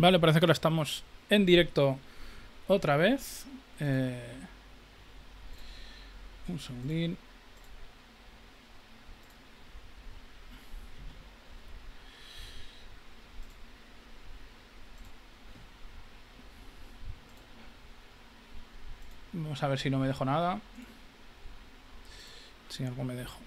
Vale, parece que ahora estamos en directo otra vez. Eh, un segundín. Vamos a ver si no me dejo nada. Si algo me dejo.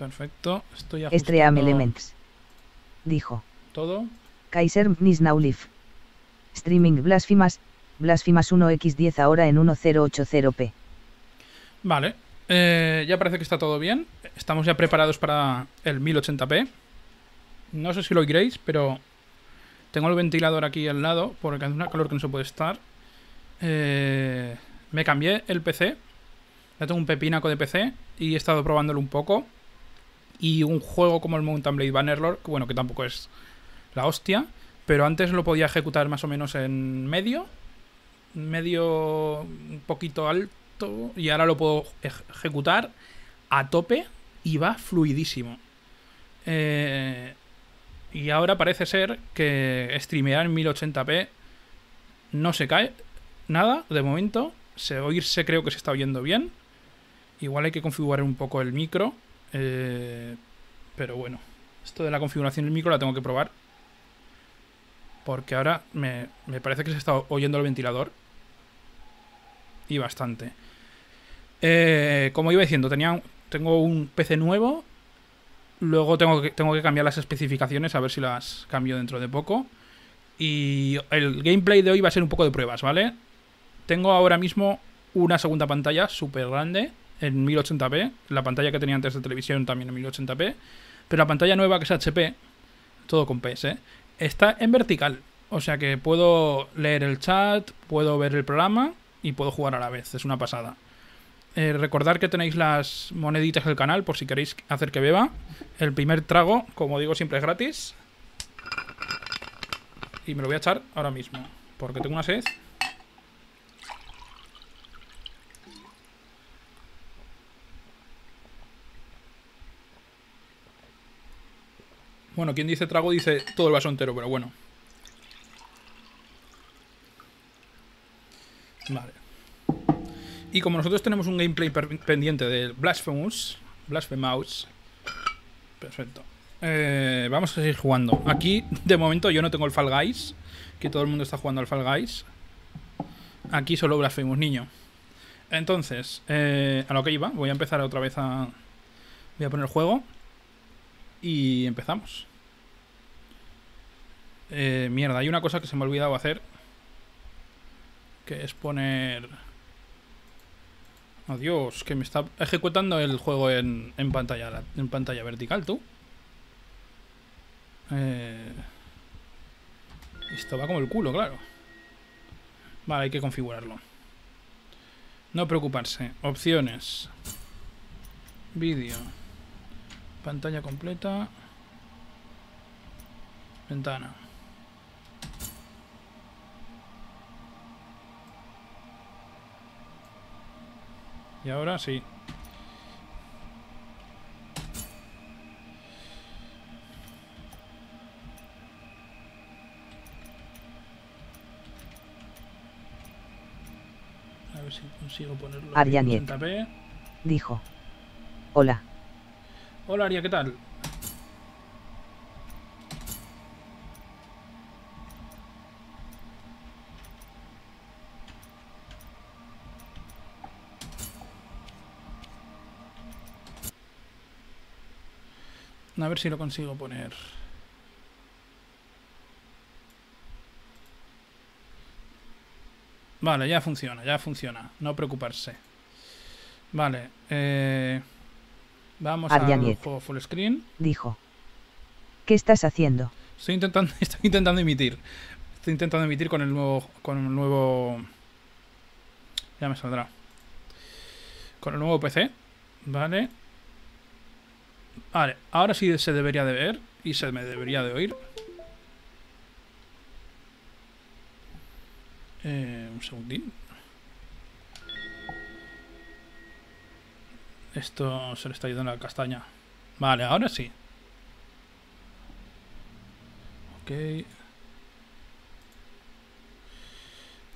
Perfecto. Estoy Stream ajustando Elements. Dijo. todo. Kaiser Mnis. Streaming Blasphemous. Blasphemous 1x10 ahora en 1080p. Vale. eh, ya parece que está todo bien. Estamos ya preparados para el 1080p. No sé si lo oiréis, pero tengo el ventilador aquí al lado porque hace una calor que no se puede estar. Eh, me cambié el PC. Ya tengo un pepinaco de PC y he estado probándolo un poco. Y un juego como el Mountain Blade Bannerlord, bueno, que tampoco es la hostia, pero antes lo podía ejecutar más o menos en medio, medio un poquito alto, y ahora lo puedo ej- ejecutar a tope y va fluidísimo. Eh, y ahora parece ser que streamear en 1080p no se cae nada de momento. Se oírse creo que se está oyendo bien. Igual hay que configurar un poco el micro. Eh, pero bueno, esto de la configuración del micro la tengo que probar. Porque ahora me, me parece que se está oyendo el ventilador. Y bastante. Eh, como iba diciendo, tenía, tengo un PC nuevo. Luego tengo tengo que cambiar las especificaciones a ver si las cambio dentro de poco. Y el gameplay de hoy va a ser un poco de pruebas, ¿vale? Tengo ahora mismo una segunda pantalla súper grande en 1080p. La pantalla que tenía antes de televisión también en 1080p. Pero la pantalla nueva, que es HP, todo con PS, ¿eh? está en vertical. O sea que puedo leer el chat, puedo ver el programa y puedo jugar a la vez. Es una pasada. Eh, recordar que tenéis las moneditas del canal por si queréis hacer que beba. El primer trago, como digo, siempre es gratis. Y me lo voy a echar ahora mismo. Porque tengo una sed. Bueno, quien dice trago dice todo el vaso entero, pero bueno. Vale. Y como nosotros tenemos un gameplay pendiente del Blasphemous, Blasphemous, perfecto. Eh, vamos a seguir jugando. Aquí, de momento, yo no tengo el Fall Guys, que todo el mundo está jugando al Fall Guys. Aquí solo Blasphemous, niño. Entonces, eh, a lo que iba, voy a empezar otra vez a. Voy a poner el juego. Y empezamos. Eh, mierda, hay una cosa que se me ha olvidado hacer. Que es poner... Oh Dios, que me está ejecutando el juego en, en pantalla en pantalla vertical, tú. Eh, esto va como el culo, claro. Vale, hay que configurarlo. No preocuparse. Opciones. Vídeo. Pantalla completa. Ventana. Y ahora sí. A ver si consigo ponerlo en Arianiet. 80p. Dijo. Hola. Hola Aria, ¿qué tal? A ver si lo consigo poner. Vale, ya funciona, ya funciona. No preocuparse. Vale, eh, vamos al Arianiet. juego full screen. Dijo. ¿Qué estás haciendo? Estoy intentando, estoy intentando emitir. Estoy intentando emitir con el nuevo. Con el nuevo. Ya me saldrá. Con el nuevo PC. Vale. Vale, ahora sí se debería de ver. Y se me debería de oír. Eh, un segundín. Esto se le está yendo la castaña. Vale, ahora sí. Ok.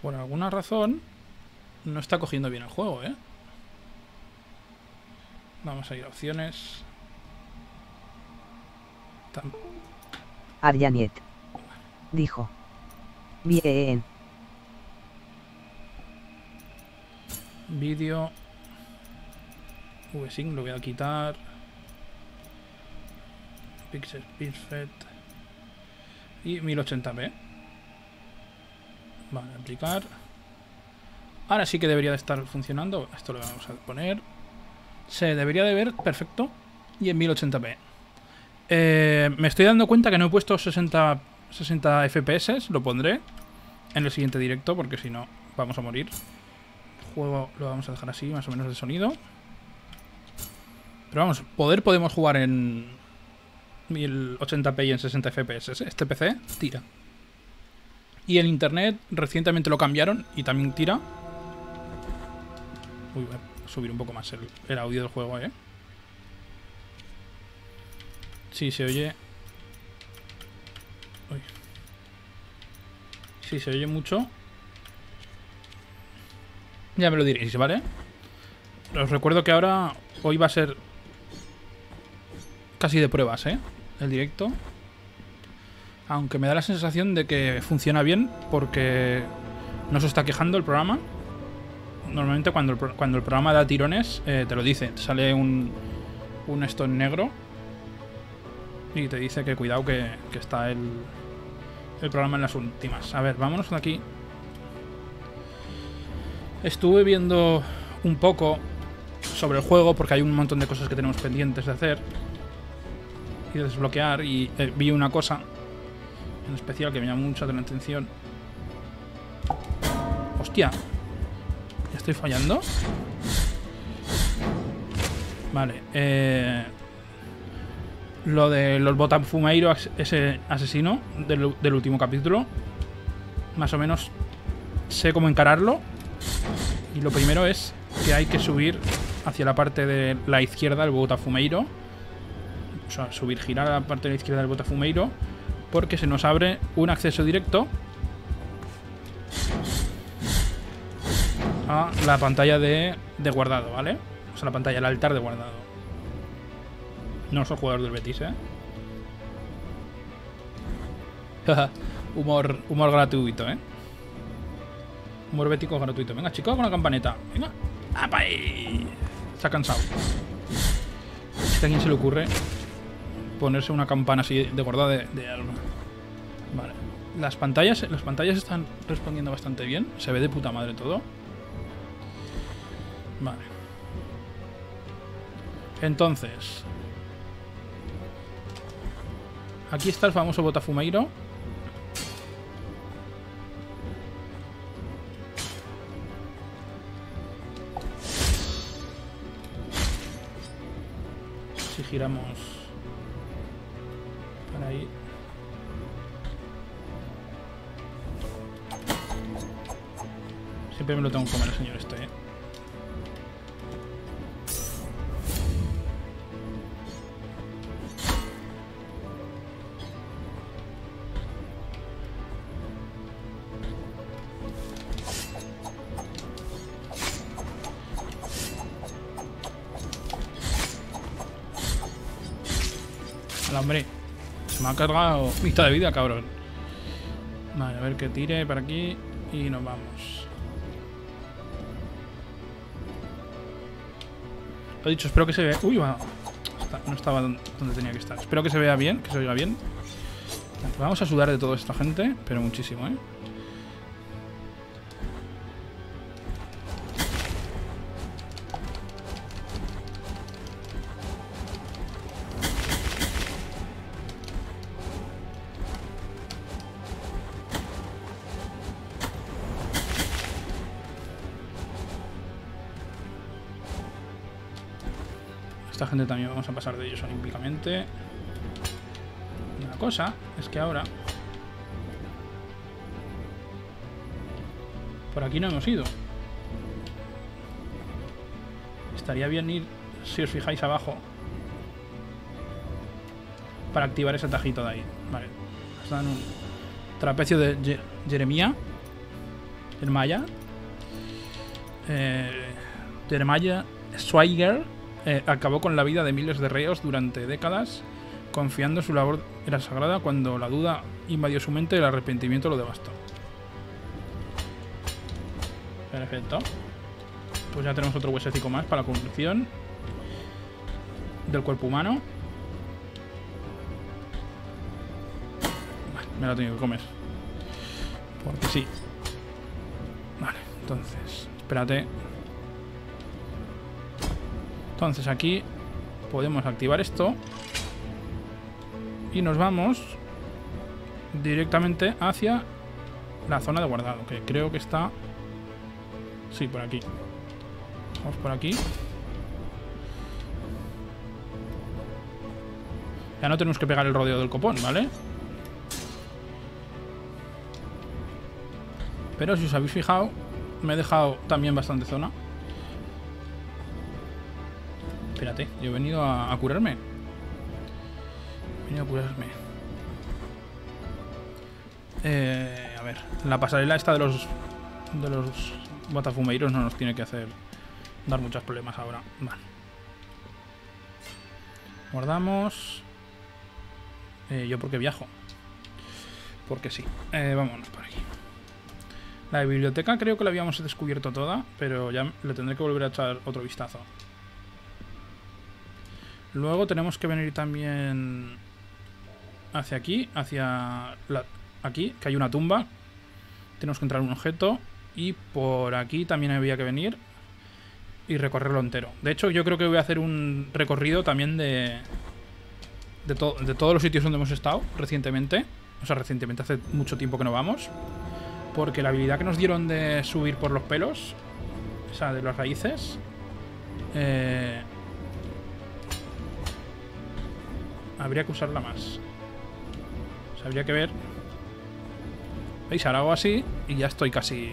Por alguna razón no está cogiendo bien el juego, ¿eh? Vamos a ir a opciones. Aryaniet. Dijo. Bien. Vídeo. VSync lo voy a quitar. Pixel Perfect. Y 1080p. Vale, aplicar. Ahora sí que debería de estar funcionando. Esto lo vamos a poner. Se debería de ver perfecto. Y en 1080p. Eh, me estoy dando cuenta que no he puesto 60, 60 FPS. Lo pondré en el siguiente directo porque si no vamos a morir juego lo vamos a dejar así, más o menos de sonido. Pero vamos, poder podemos jugar en 1080p y en 60 FPS. Este PC tira. Y el internet recientemente lo cambiaron y también tira. Uy, voy a subir un poco más el, el audio del juego, ¿eh? Sí, se oye... Uy. Sí, se oye mucho. Ya me lo diréis, ¿vale? Os recuerdo que ahora, hoy va a ser casi de pruebas, ¿eh? El directo. Aunque me da la sensación de que funciona bien porque no se está quejando el programa. Normalmente cuando el, programa da tirones, eh, te lo dice. Sale un, un esto en negro y te dice que cuidado que, que está el, el programa en las últimas. A ver, vámonos de aquí. Estuve viendo un poco sobre el juego porque hay un montón de cosas que tenemos pendientes de hacer y de desbloquear y eh, vi una cosa en especial que me llamó mucho la atención. Hostia. ¿Ya estoy fallando? Vale. Eh, lo de los Botafumeiro, ese asesino del, del último capítulo. Más o menos sé cómo encararlo. Y lo primero es que hay que subir hacia la parte de la izquierda del Botafumeiro. O sea, subir, girar a la parte de la izquierda del Botafumeiro. Porque se nos abre un acceso directo a la pantalla de, de guardado, ¿vale? O sea, la pantalla, el altar de guardado. No soy jugador del Betis, ¿eh? humor, humor gratuito, ¿eh? Humor bético gratuito. Venga, chicos, con la campaneta. Venga. ¡Apa ahí! Se ha cansado. A quién se le ocurre ponerse una campana así de guardada de, de. Vale. Las pantallas, las pantallas están respondiendo bastante bien. Se ve de puta madre todo. Vale. Entonces. Aquí está el famoso Botafumeiro. Si giramos para ahí. Siempre me lo tengo que comer señor este, ¿eh? Me ha cargado mitad de vida, cabrón. Vale, a ver que tire para aquí y nos vamos. Lo dicho, espero que se vea. Uy. Está- no estaba don- donde tenía que estar. Espero que se vea bien, que se oiga bien. Vamos a sudar de toda esta gente, pero muchísimo, ¿eh? También vamos a pasar de ellos olímpicamente. Una cosa es que ahora... Por aquí no hemos ido. Estaría bien ir si os fijáis abajo. Para activar ese tajito de ahí. Vale. Nos dan un trapecio de Ye- Jeremía. Jeremiah. Eh, Jeremiah Schweiger eh, acabó con la vida de miles de reos durante décadas, confiando su labor era sagrada cuando la duda invadió su mente y el arrepentimiento lo devastó. Perfecto. Pues ya tenemos otro huesecico más para la construcción del cuerpo humano. Vale, me lo tengo que comer. Porque sí. Vale, entonces, espérate. Entonces aquí podemos activar esto. Y nos vamos directamente hacia la zona de guardado, que creo que está... Sí, por aquí. Vamos por aquí. Ya no tenemos que pegar el rodeo del copón, ¿vale? Pero si os habéis fijado, me he dejado también bastante zona. Yo he venido a, a curarme. He venido a curarme. Eh, a ver, la pasarela esta de los de los batafumeiros no nos tiene que hacer dar muchos problemas ahora. Vale. Guardamos. Eh, yo porque viajo. Porque sí. Eh, vámonos por aquí. La biblioteca creo que la habíamos descubierto toda, pero ya le tendré que volver a echar otro vistazo. Luego tenemos que venir también hacia aquí, hacia aquí, que hay una tumba. Tenemos que entrar en un objeto y por aquí también había que venir y recorrerlo entero. De hecho, yo creo que voy a hacer un recorrido también de de, to- de todos los sitios donde hemos estado recientemente. O sea, recientemente hace mucho tiempo que no vamos. Porque la habilidad que nos dieron de subir por los pelos, o sea, de las raíces, eh, habría que usarla más. Habría que ver. ¿Veis? Ahora hago así y ya estoy casi.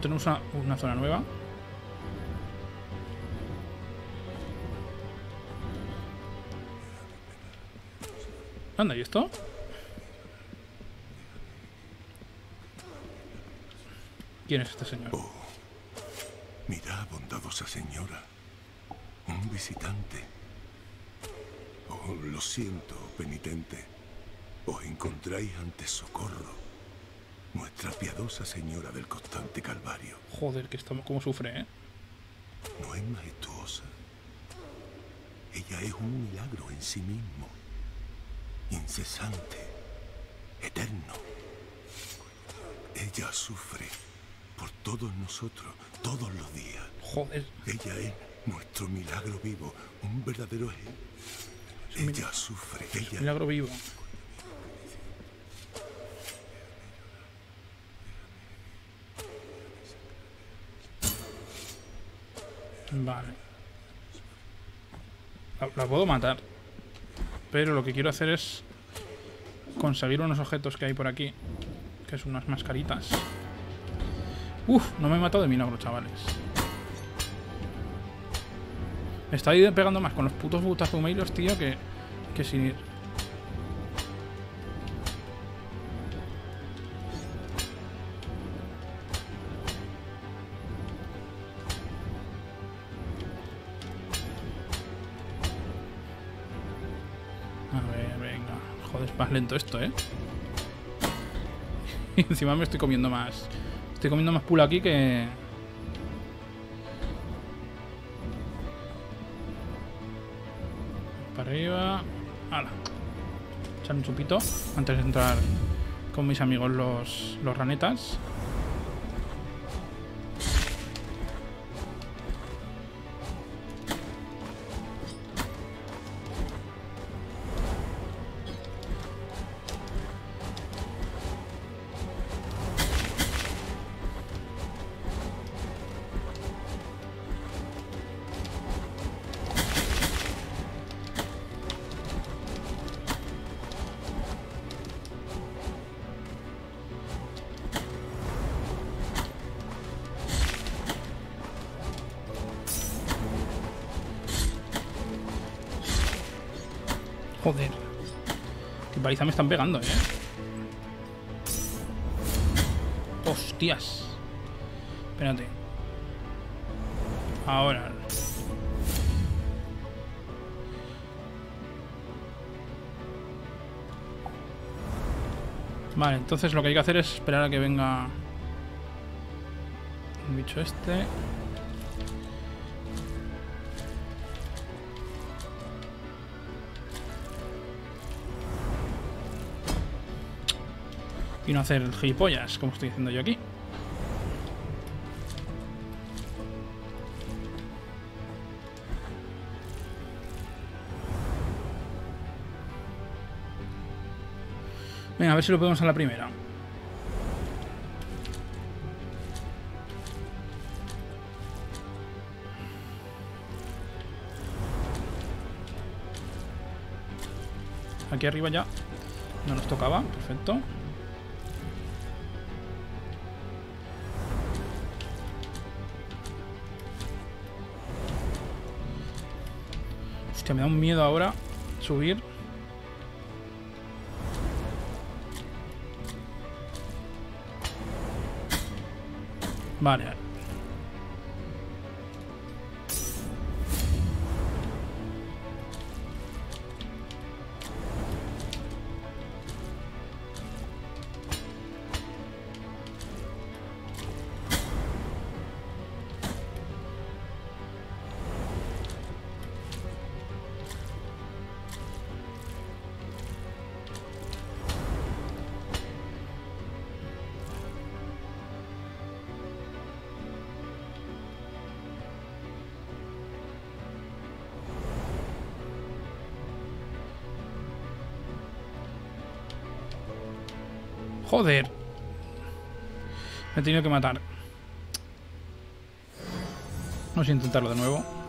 Tenemos una, una zona nueva. Anda, ¿y esto? ¿Quién es este señor? Mira, bondadosa señora. Un visitante. Oh, lo siento, penitente. Os encontráis ante socorro. Nuestra piadosa señora del constante calvario. Joder, que esto cómo sufre, ¿eh? No es majestuosa. Ella es un milagro en sí mismo. Incesante. Eterno. Ella sufre por todos nosotros, todos los días. Joder, Ella es nuestro milagro vivo, un verdadero ejemplo. Ella sufre, ella milagro vivo. Vale. La, la puedo matar. Pero lo que quiero hacer es conseguir unos objetos que hay por aquí. Que son unas mascaritas. Uf, no me he matado de milagro, chavales. Me está pegando más con los putos butafumeiros, tío, que, que es más lento esto, ¿eh? Encima me estoy comiendo más. Estoy comiendo más pula aquí que... arriba. ¡Hala! Echar un chupito antes de entrar con mis amigos los, los ranetas. Joder. Qué paliza me están pegando, eh. Hostias. Espérate. Ahora. Vale, entonces lo que hay que hacer es esperar a que venga el bicho este. Y no hacer gilipollas, como estoy haciendo yo aquí. Venga, a ver si lo podemos a la primera. Aquí arriba ya no nos tocaba, perfecto. Hostia, me da un miedo ahora subir. Vale. Joder. Me he tenido que matar. Vamos a intentarlo de nuevo.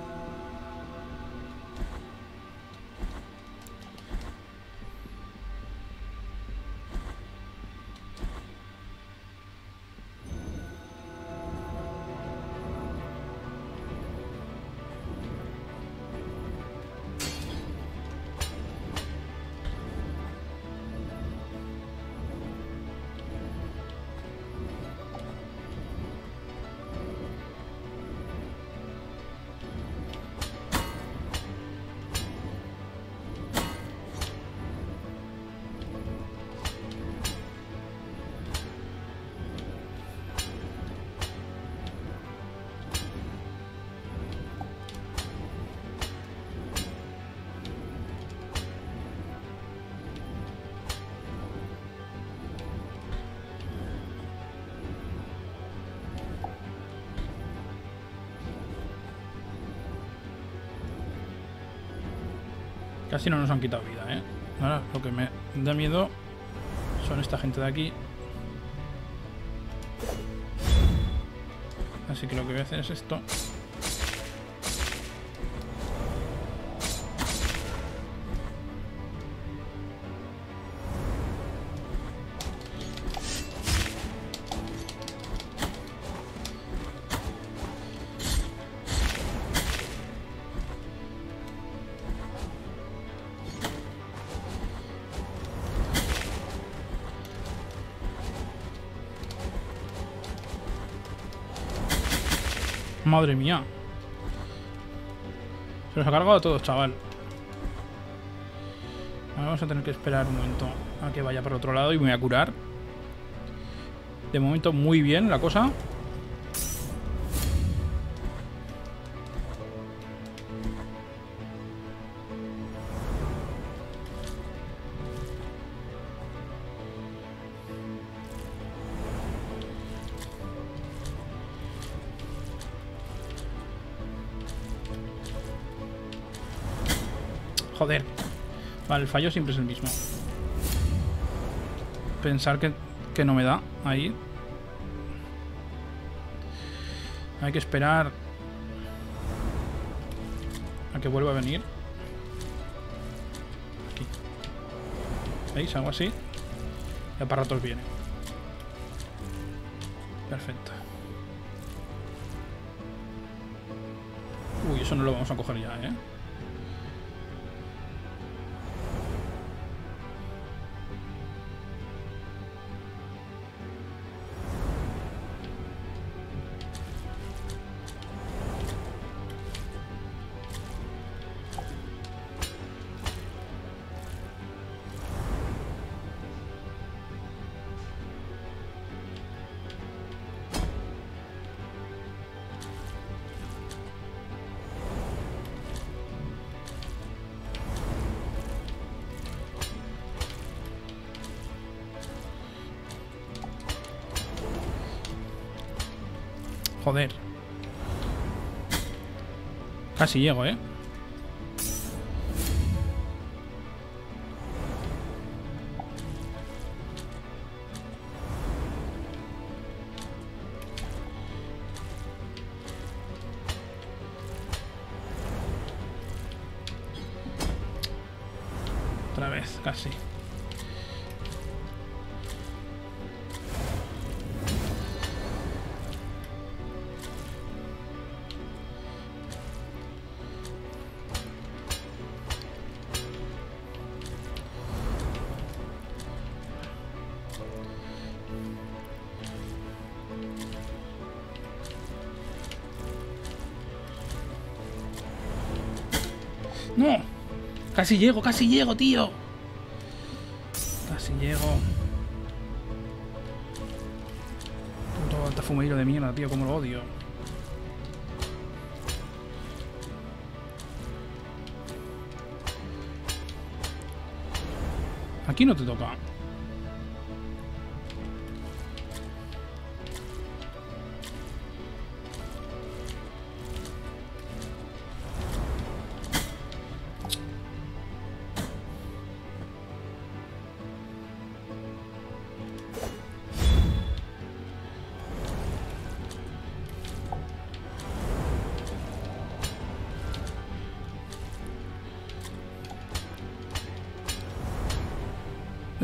Casi no nos han quitado vida, ¿eh? Ahora lo que me da miedo son esta gente de aquí. Así que lo que voy a hacer es esto. Madre mía. Se los ha cargado a todos, chaval. Vamos a tener que esperar un momento a que vaya por otro lado y me voy a curar. De momento muy bien la cosa. Vale, el fallo siempre es el mismo. Pensar que, que no me da ahí. Hay que esperar a que vuelva a venir. Aquí. ¿Veis? Algo así. Ya para ratos viene. Perfecto. Uy, eso no lo vamos a coger ya, ¿eh? Casi llego, ¿eh? Casi llego, casi llego, tío. Casi llego. Puto altafumeiro de mierda, tío, como lo odio.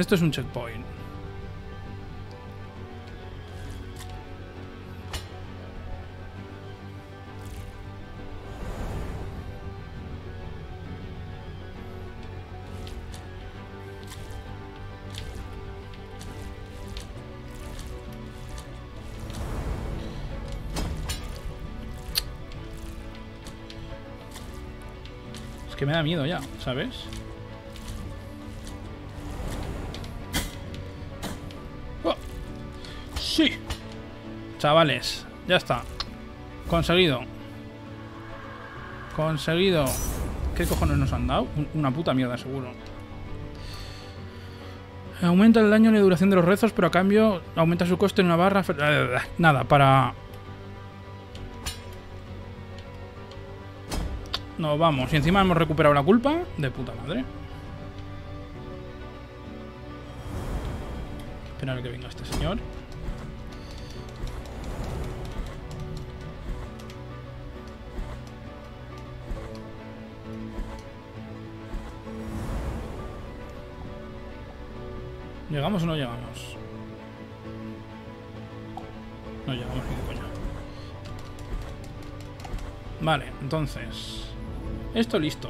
Esto es un checkpoint. Es que me da miedo ya, ¿sabes? Chavales, ya está. Conseguido. Conseguido. ¿Qué cojones nos han dado? Un- Una puta mierda, seguro. Aumenta el daño y la duración de los rezos, pero a cambio aumenta su coste en una barra. fe- eh, Nada, para... Nos vamos. Y encima hemos recuperado la culpa. De puta madre. Esperar que venga este señor. ¿Llegamos o no llegamos? No llegamos ni de coña. Vale, entonces... Esto listo.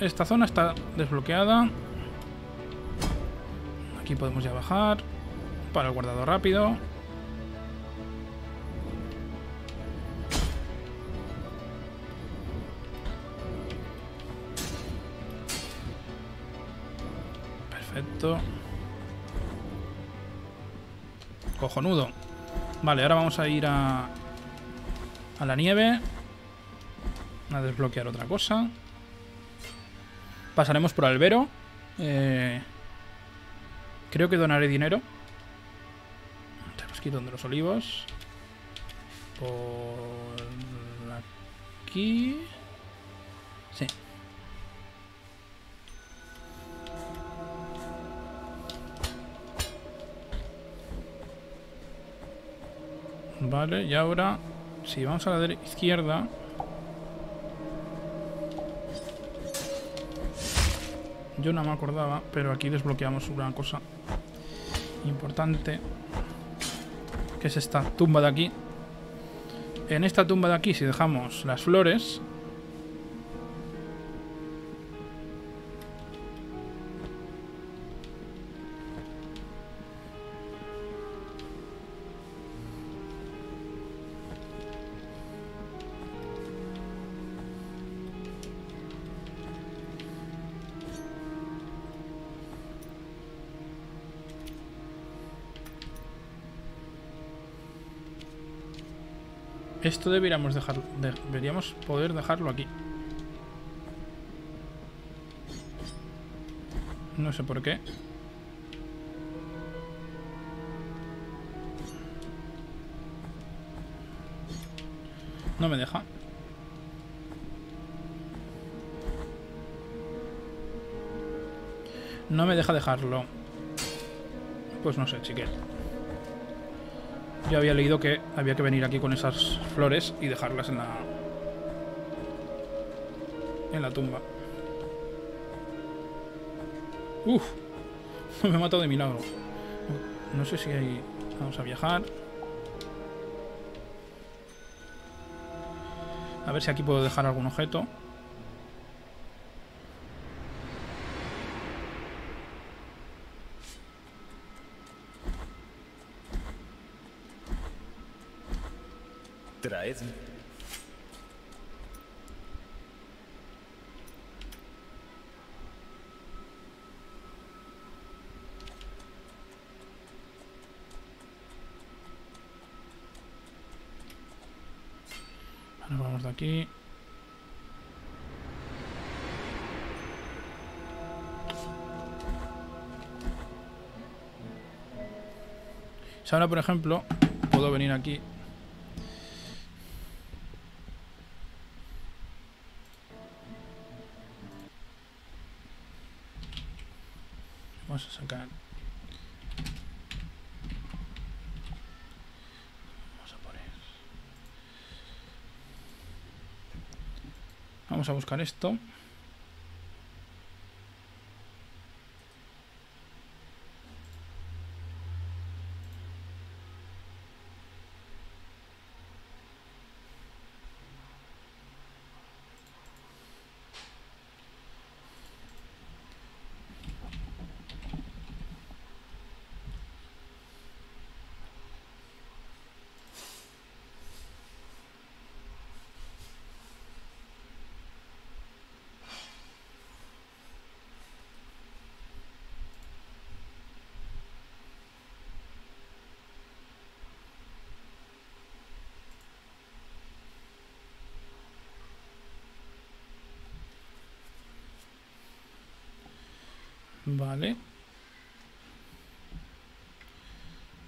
Esta zona está desbloqueada. Aquí podemos ya bajar. Para el guardado rápido. Cojonudo. Vale, ahora vamos a ir a... A la nieve. A desbloquear otra cosa. Pasaremos por Albero. Eh, creo que donaré dinero. Ir donde los olivos. Por aquí. Y ahora, si vamos a la izquierda, Yo no me acordaba, pero aquí desbloqueamos una cosa importante. Que es esta tumba de aquí. En esta tumba de aquí, si dejamos las flores... Esto deberíamos dejarlo. Deberíamos poder dejarlo aquí. No sé por qué. No me deja. No me deja dejarlo. Pues no sé, chiquero. Yo había leído que había que venir aquí con esas flores y dejarlas en la... En la tumba. Uf. Me he matado de milagro. No sé si hay... Vamos a viajar. A ver si aquí puedo dejar algún objeto. Ahora, por ejemplo, puedo venir aquí. Vamos a sacar. Vamos a buscar esto.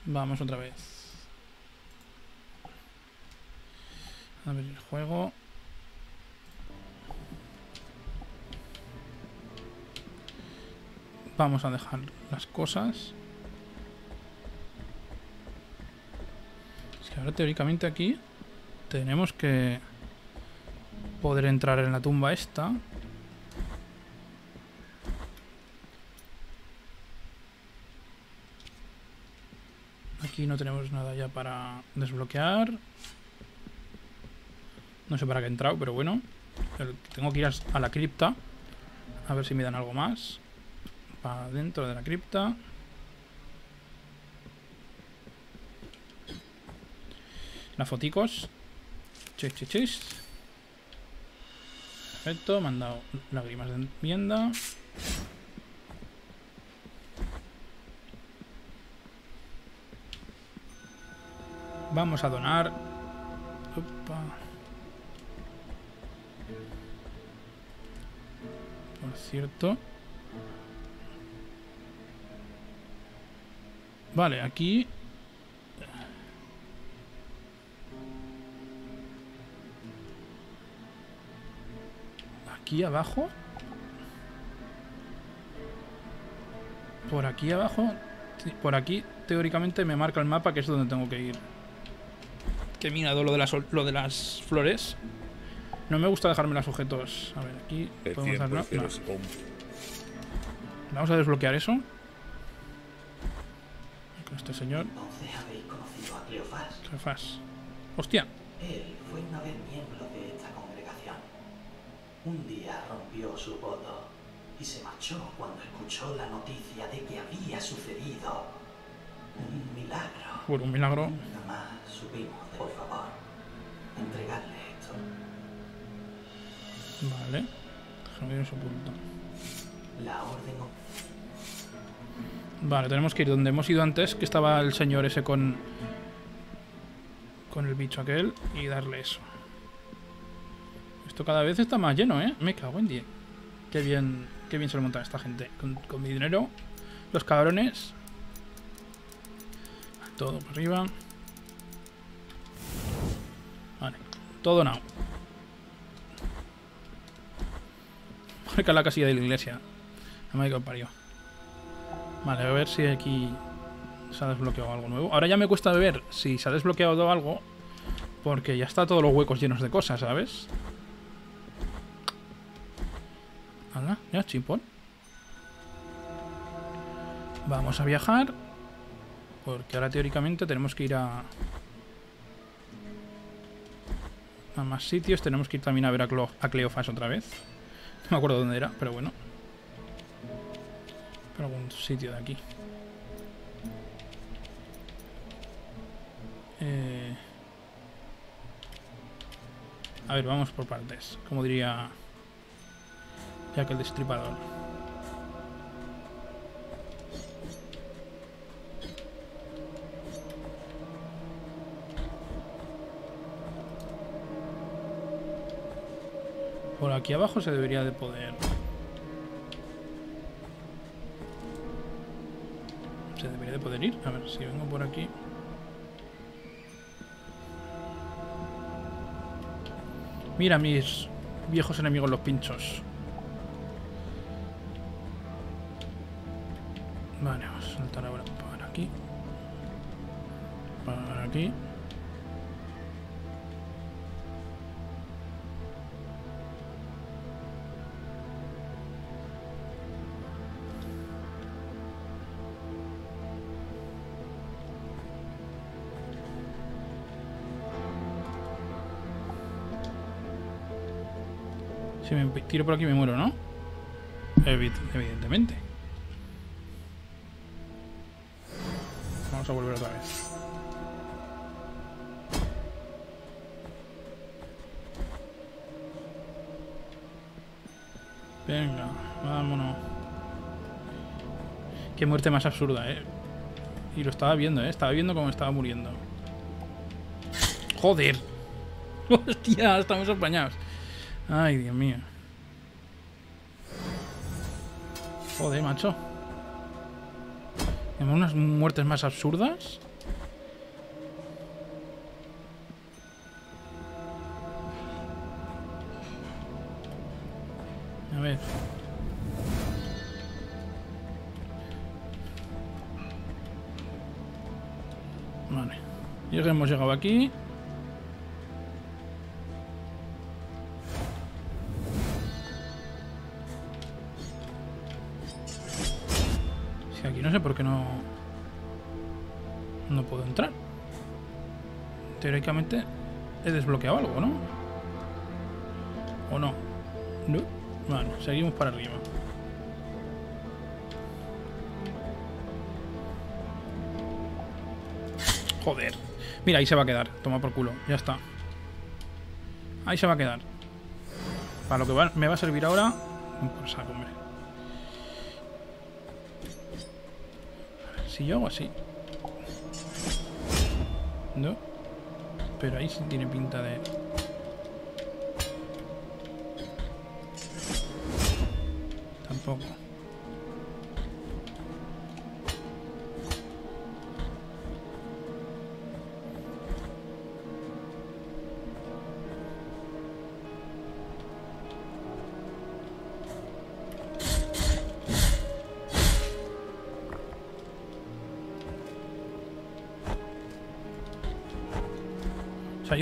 Vamos otra vez. A ver el juego. Vamos a dejar las cosas. Es que ahora teóricamente aquí tenemos que poder entrar en la tumba esta. Aquí no tenemos nada ya para desbloquear. No sé para qué he entrado, pero bueno. Tengo que ir a la cripta. A ver si me dan algo más. Para dentro de la cripta. Las foticos. Chis, chis, chis. Perfecto, me han dado lágrimas de enmienda. Vamos a donar. Por cierto. Vale, aquí... Aquí abajo... Por aquí abajo... Por aquí, teóricamente, me marca el mapa que es donde tengo que ir. Que he mirado lo de las, lo de las flores. No me gusta dejarme los objetos. A ver, aquí El podemos es no. Vamos a desbloquear eso. Con este señor. Entonces habéis conocido a Cleofás. Cleofás. Hostia. Él fue una vez miembro de esta congregación. Un día rompió su voto y se marchó cuando escuchó la noticia de que había sucedido un milagro. Por un milagro. Nunca de- por favor, entregarle esto. Vale. Déjame su punto. La orden Vale, tenemos que ir donde hemos ido antes, que estaba el señor ese con. con el bicho aquel, y darle eso. Esto cada vez está más lleno, ¿eh? Me cago en 10. Qué bien, qué bien se lo monta esta gente. Con, con mi dinero, los cabrones. Todo por arriba. Todo no. Marca la casilla de la iglesia. No me que parió. Vale, a ver si aquí se ha desbloqueado algo nuevo. Ahora ya me cuesta ver si se ha desbloqueado algo. Porque ya está todos los huecos llenos de cosas, ¿sabes? Hala, ya, chimpón. Vamos a viajar. Porque ahora teóricamente tenemos que ir a... A más sitios. Tenemos que ir también a ver a, Cleofas otra vez. No me acuerdo dónde era, pero bueno. Algún sitio de aquí. Eh... A ver, vamos por partes. Como diría Jack el Destripador. Por aquí abajo se debería de poder... Se debería de poder ir. A ver, si vengo por aquí... Mira mis viejos enemigos los pinchos. Vale, vamos a saltar ahora para aquí. Para aquí. Si me tiro por aquí me muero, ¿no? Evi- evidentemente. Vamos a volver otra vez. Venga, vámonos. Qué muerte más absurda, eh. Y lo estaba viendo, eh. Estaba viendo cómo estaba muriendo. Joder. Hostia, estamos apañados. Ay, Dios mío. Joder, macho. Tenemos unas muertes más absurdas. A ver. Vale. Ya que hemos llegado aquí. Teóricamente he desbloqueado algo, ¿no? ¿O no? No. Vale, seguimos para arriba. Joder. Mira, ahí se va a quedar. Toma por culo. Ya está. Ahí se va a quedar. Para lo que me va a servir ahora... Un por saco, hombre. Si yo hago así. Pero ahí sí tiene pinta de... Tampoco.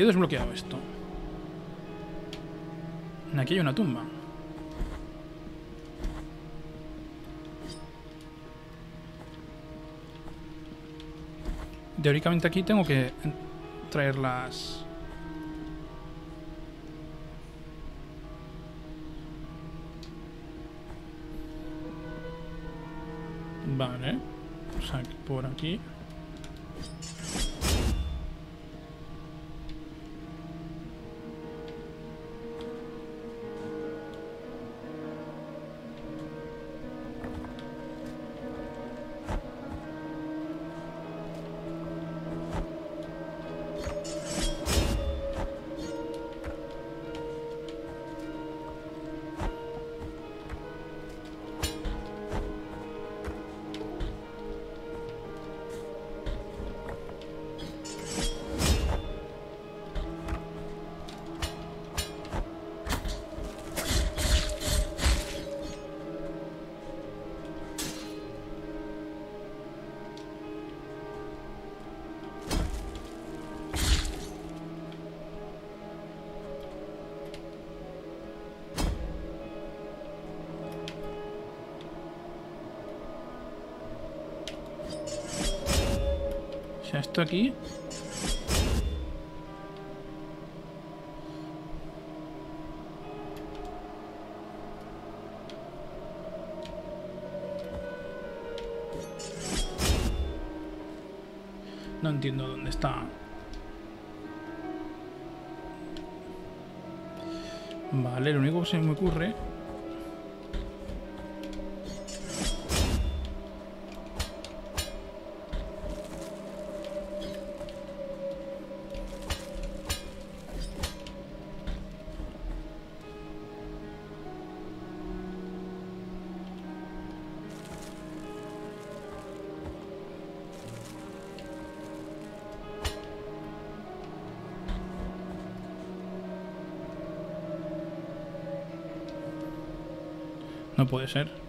Yo he desbloqueado esto. Aquí hay una tumba. Teóricamente aquí tengo que traer las... Vale. O sea, por aquí... aquí... No entiendo dónde está. Vale, lo único que se me ocurre... puede ser.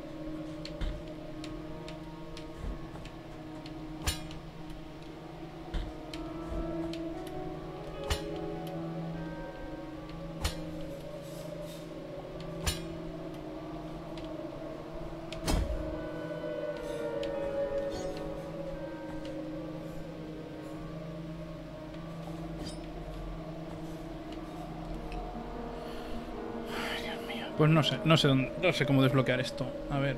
Pues no sé, no sé no sé cómo desbloquear esto. A ver.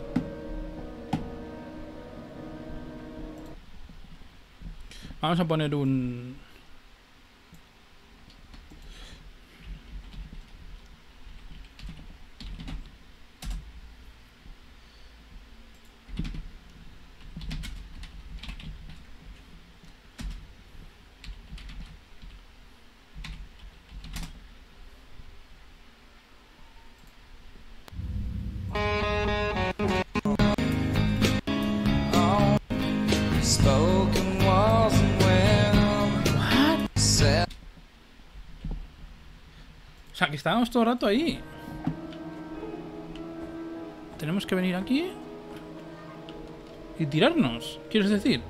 Vamos a poner un estábamos todo el rato ahí. Tenemos que venir aquí y tirarnos, ¿quieres decir?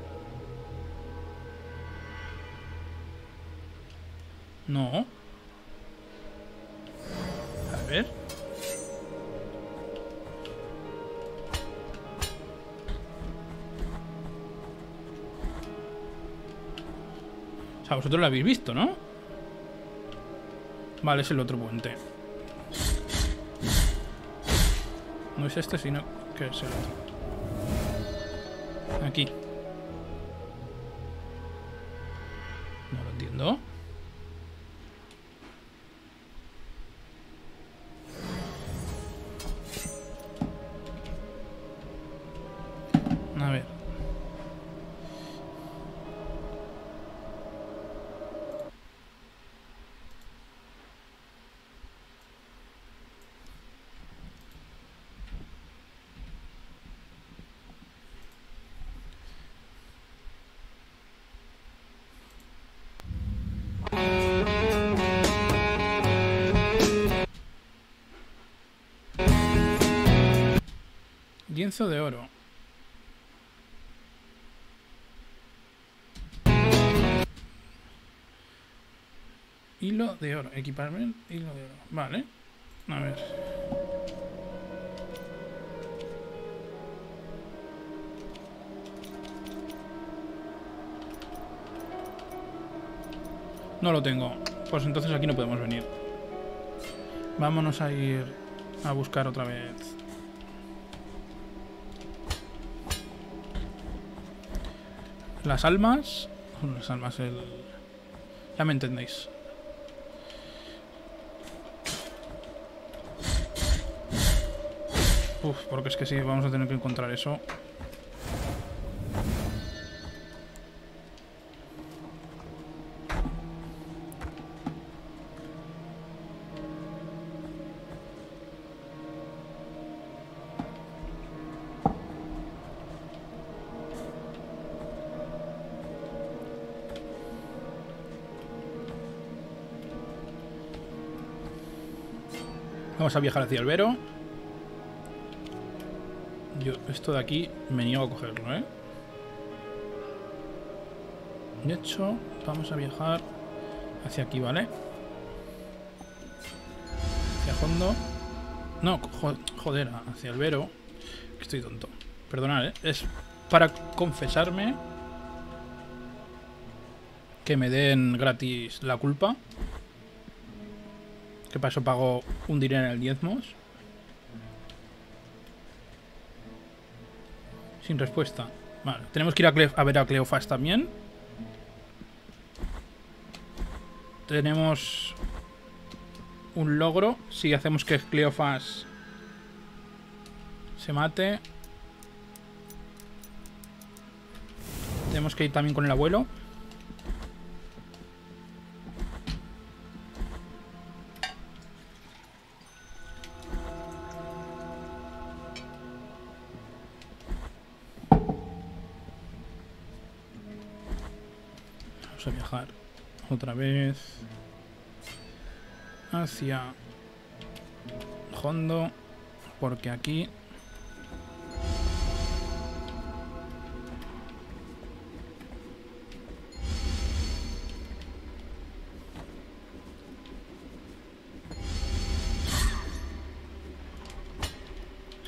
No. A ver. O sea, vosotros lo habéis visto, ¿no? Vale, es el otro puente. No es este, sino que es el otro. Aquí. Lienzo de oro. Hilo de oro. Equipamiento, hilo de oro. Vale. A ver. No lo tengo. Pues entonces aquí no podemos venir. Vámonos a ir a buscar otra vez. Las almas. Las almas, el. Ya me entendéis. Uf, porque es que sí, vamos a tener que encontrar eso. Vamos a viajar hacia el Vero. Yo esto de aquí me niego a cogerlo, ¿eh? De hecho, vamos a viajar hacia aquí, ¿vale? Hacia fondo. No, jo- joder, hacia el. Que estoy tonto. Perdonad, ¿eh? Es para confesarme que me den gratis la culpa. Que para eso pago un dinero en el diezmos. Sin respuesta. Vale, tenemos que ir a ver a Cleofas también. Tenemos un logro si hacemos que Cleofas se mate. Tenemos que ir también con el abuelo. Hacia Hondo, porque aquí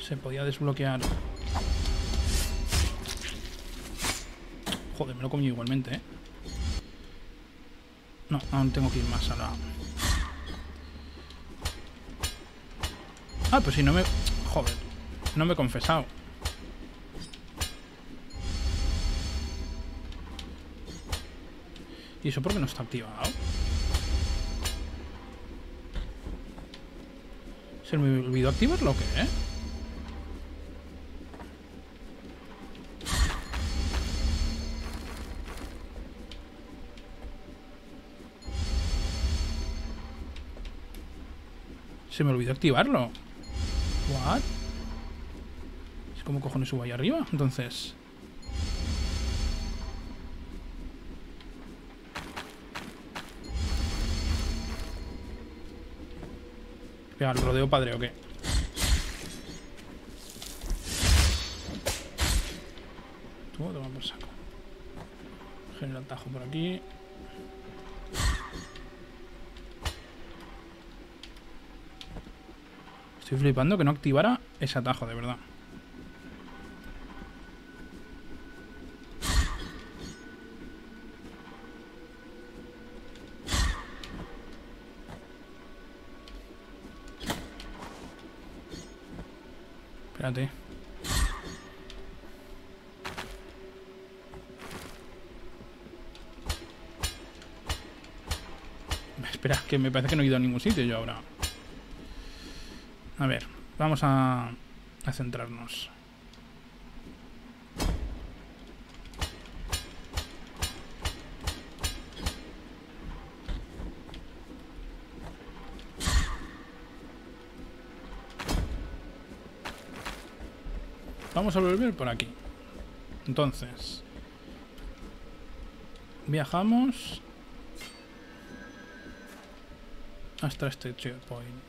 se podía desbloquear. Joder, me lo comido igualmente, ¿eh? No, aún tengo que ir más a la... Ah, pues si no me... Joder, no me he confesado. ¿Y eso por qué no está activado? ¿Se me olvidó activarlo o qué, eh? Se me olvidó activarlo. What? ¿Cómo cojones subo ahí arriba? Entonces... Venga, ¿el rodeo padre o qué? Tú, toma por saco. Genera tajo por aquí. Estoy flipando que no activara ese atajo, de verdad. Espérate. Espera, que me parece que no he ido a ningún sitio yo ahora. A ver, vamos a, centrarnos. Vamos a volver por aquí. Entonces, viajamos hasta este checkpoint.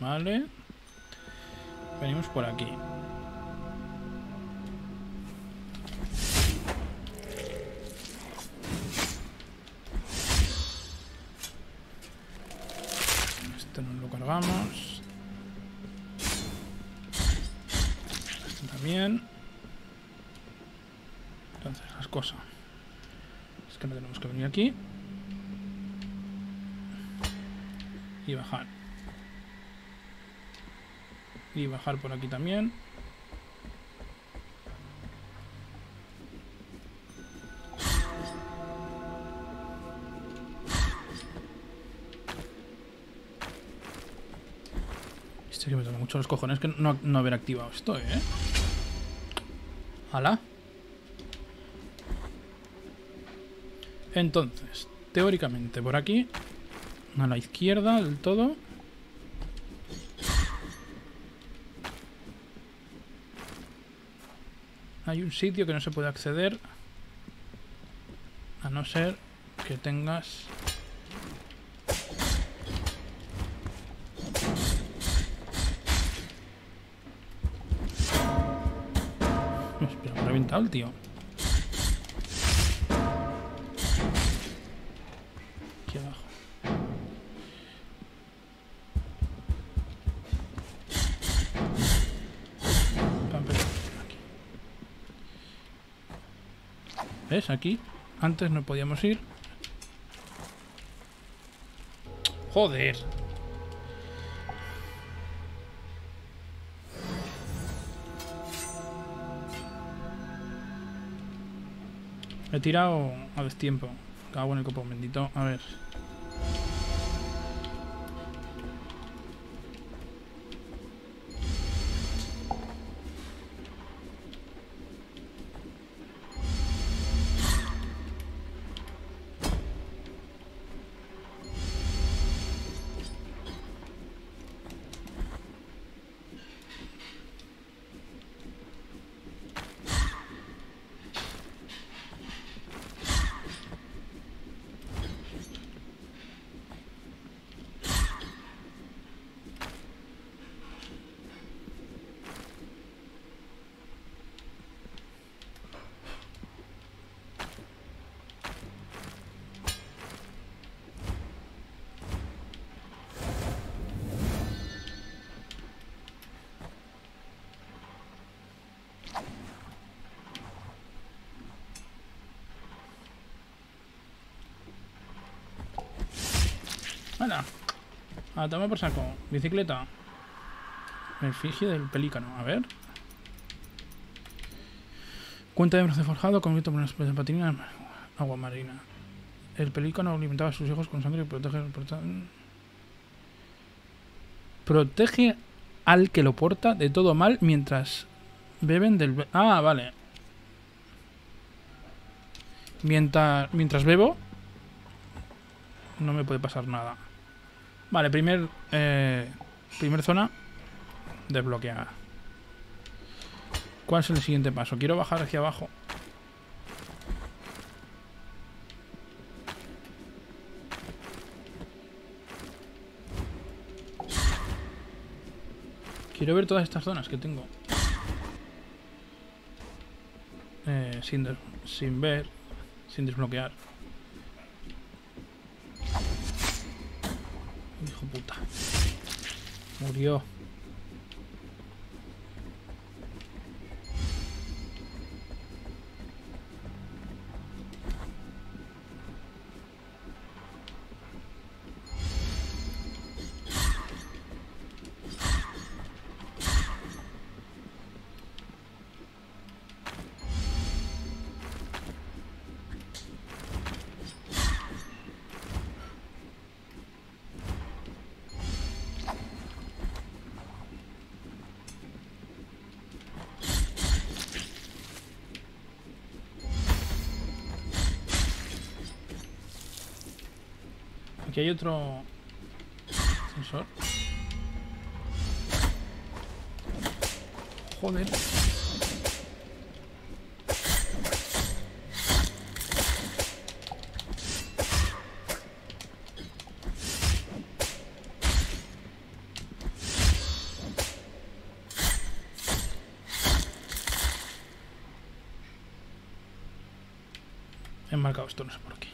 Vale. Venimos por aquí. Este nos lo cargamos. Este también. Entonces, las cosas. Es que no tenemos que venir aquí. Y bajar. Y bajar por aquí también. Este que me toca mucho los cojones que no, no haber activado esto, ¿eh? ¡Hala! Entonces, teóricamente por aquí, a la izquierda del todo. Hay un sitio que no se puede acceder a no ser que tengas Espera, me ha reventado el tío. aquí. Antes no podíamos ir. Joder. He tirado a destiempo. Cago en el copo bendito. A ver. A tomar por saco. Bicicleta. Efigie del pelícano. A ver. Cuenta de bronce forjado convierte por una patina agua marina. El pelícano alimentaba a sus hijos con sangre y protege, protege al que lo porta de todo mal mientras beben del... Ah, vale. Mientras, mientras bebo, no me puede pasar nada. Vale, primer, eh, primer zona desbloqueada. ¿Cuál es el siguiente paso? Quiero bajar hacia abajo. Quiero ver todas estas zonas que tengo. Eh, sin, sin ver, sin desbloquear. go. Hay otro sensor. Joder. He marcado esto, no sé por qué.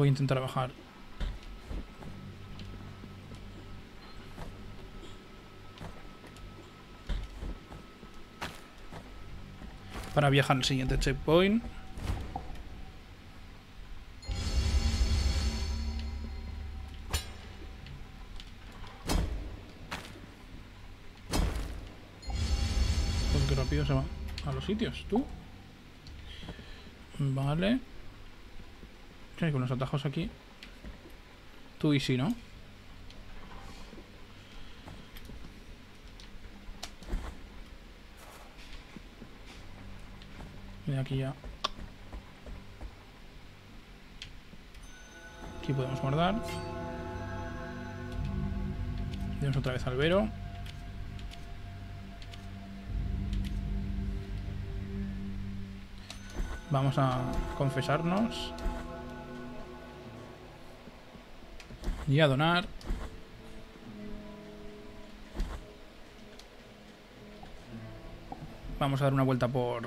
Voy a intentar bajar. Para viajar al siguiente checkpoint. Pues qué rápido se va a los sitios, tú. Vale. ¿Qué hay con los atajos aquí? Tú y sí, ¿no? Aquí ya. Aquí podemos guardar. Demos otra vez al Vero. Vamos a confesarnos. Y a donar. Vamos a dar una vuelta por...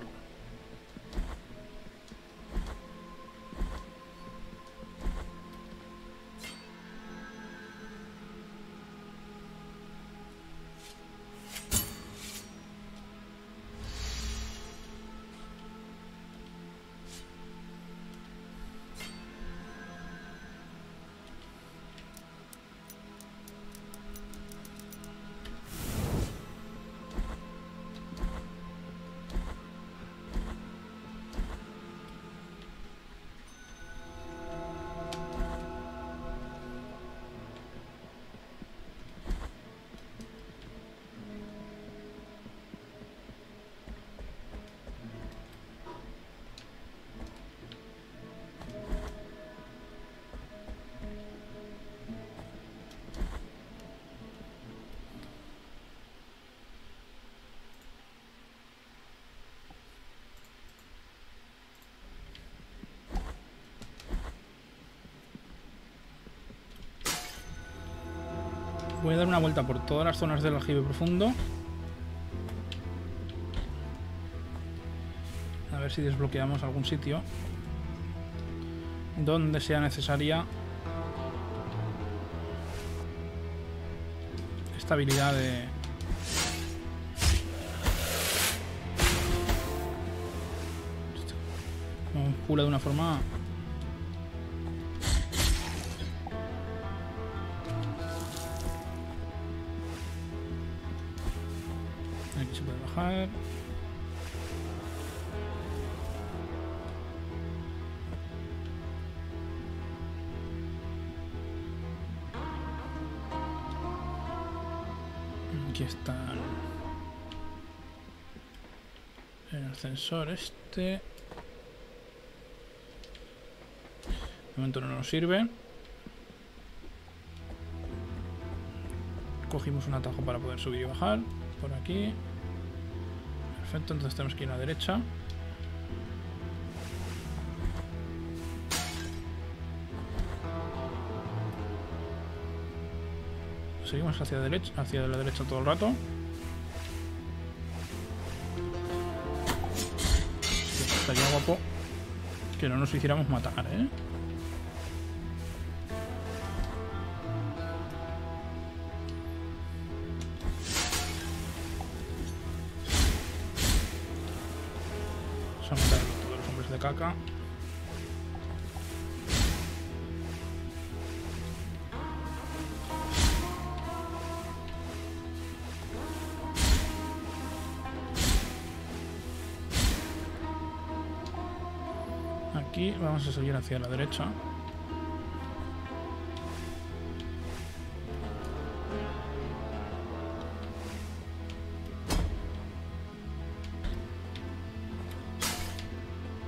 una vuelta por todas las zonas del aljibe profundo. A ver si desbloqueamos algún sitio donde sea necesaria esta habilidad de... Pula de una forma este. De momento no nos sirve. Cogimos un atajo para poder subir y bajar. Por aquí. Perfecto, entonces tenemos que ir a la derecha. Seguimos hacia, derecha, hacia la derecha todo el rato. Que no nos hiciéramos matar, ¿eh? Seguir hacia la derecha.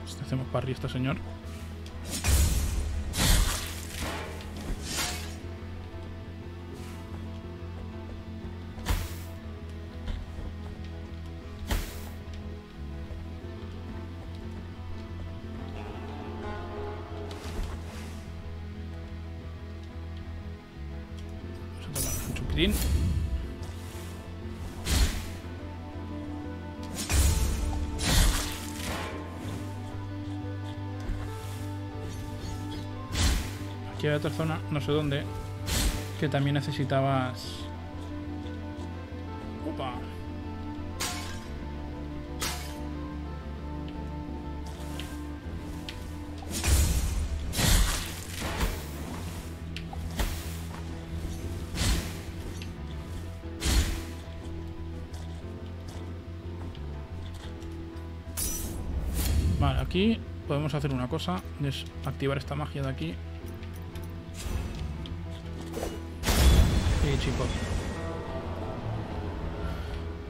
Este hacemos parry este señor. Otra zona, no sé dónde, que también necesitabas... Opa. Vale, aquí podemos hacer una cosa, es activar esta magia de aquí.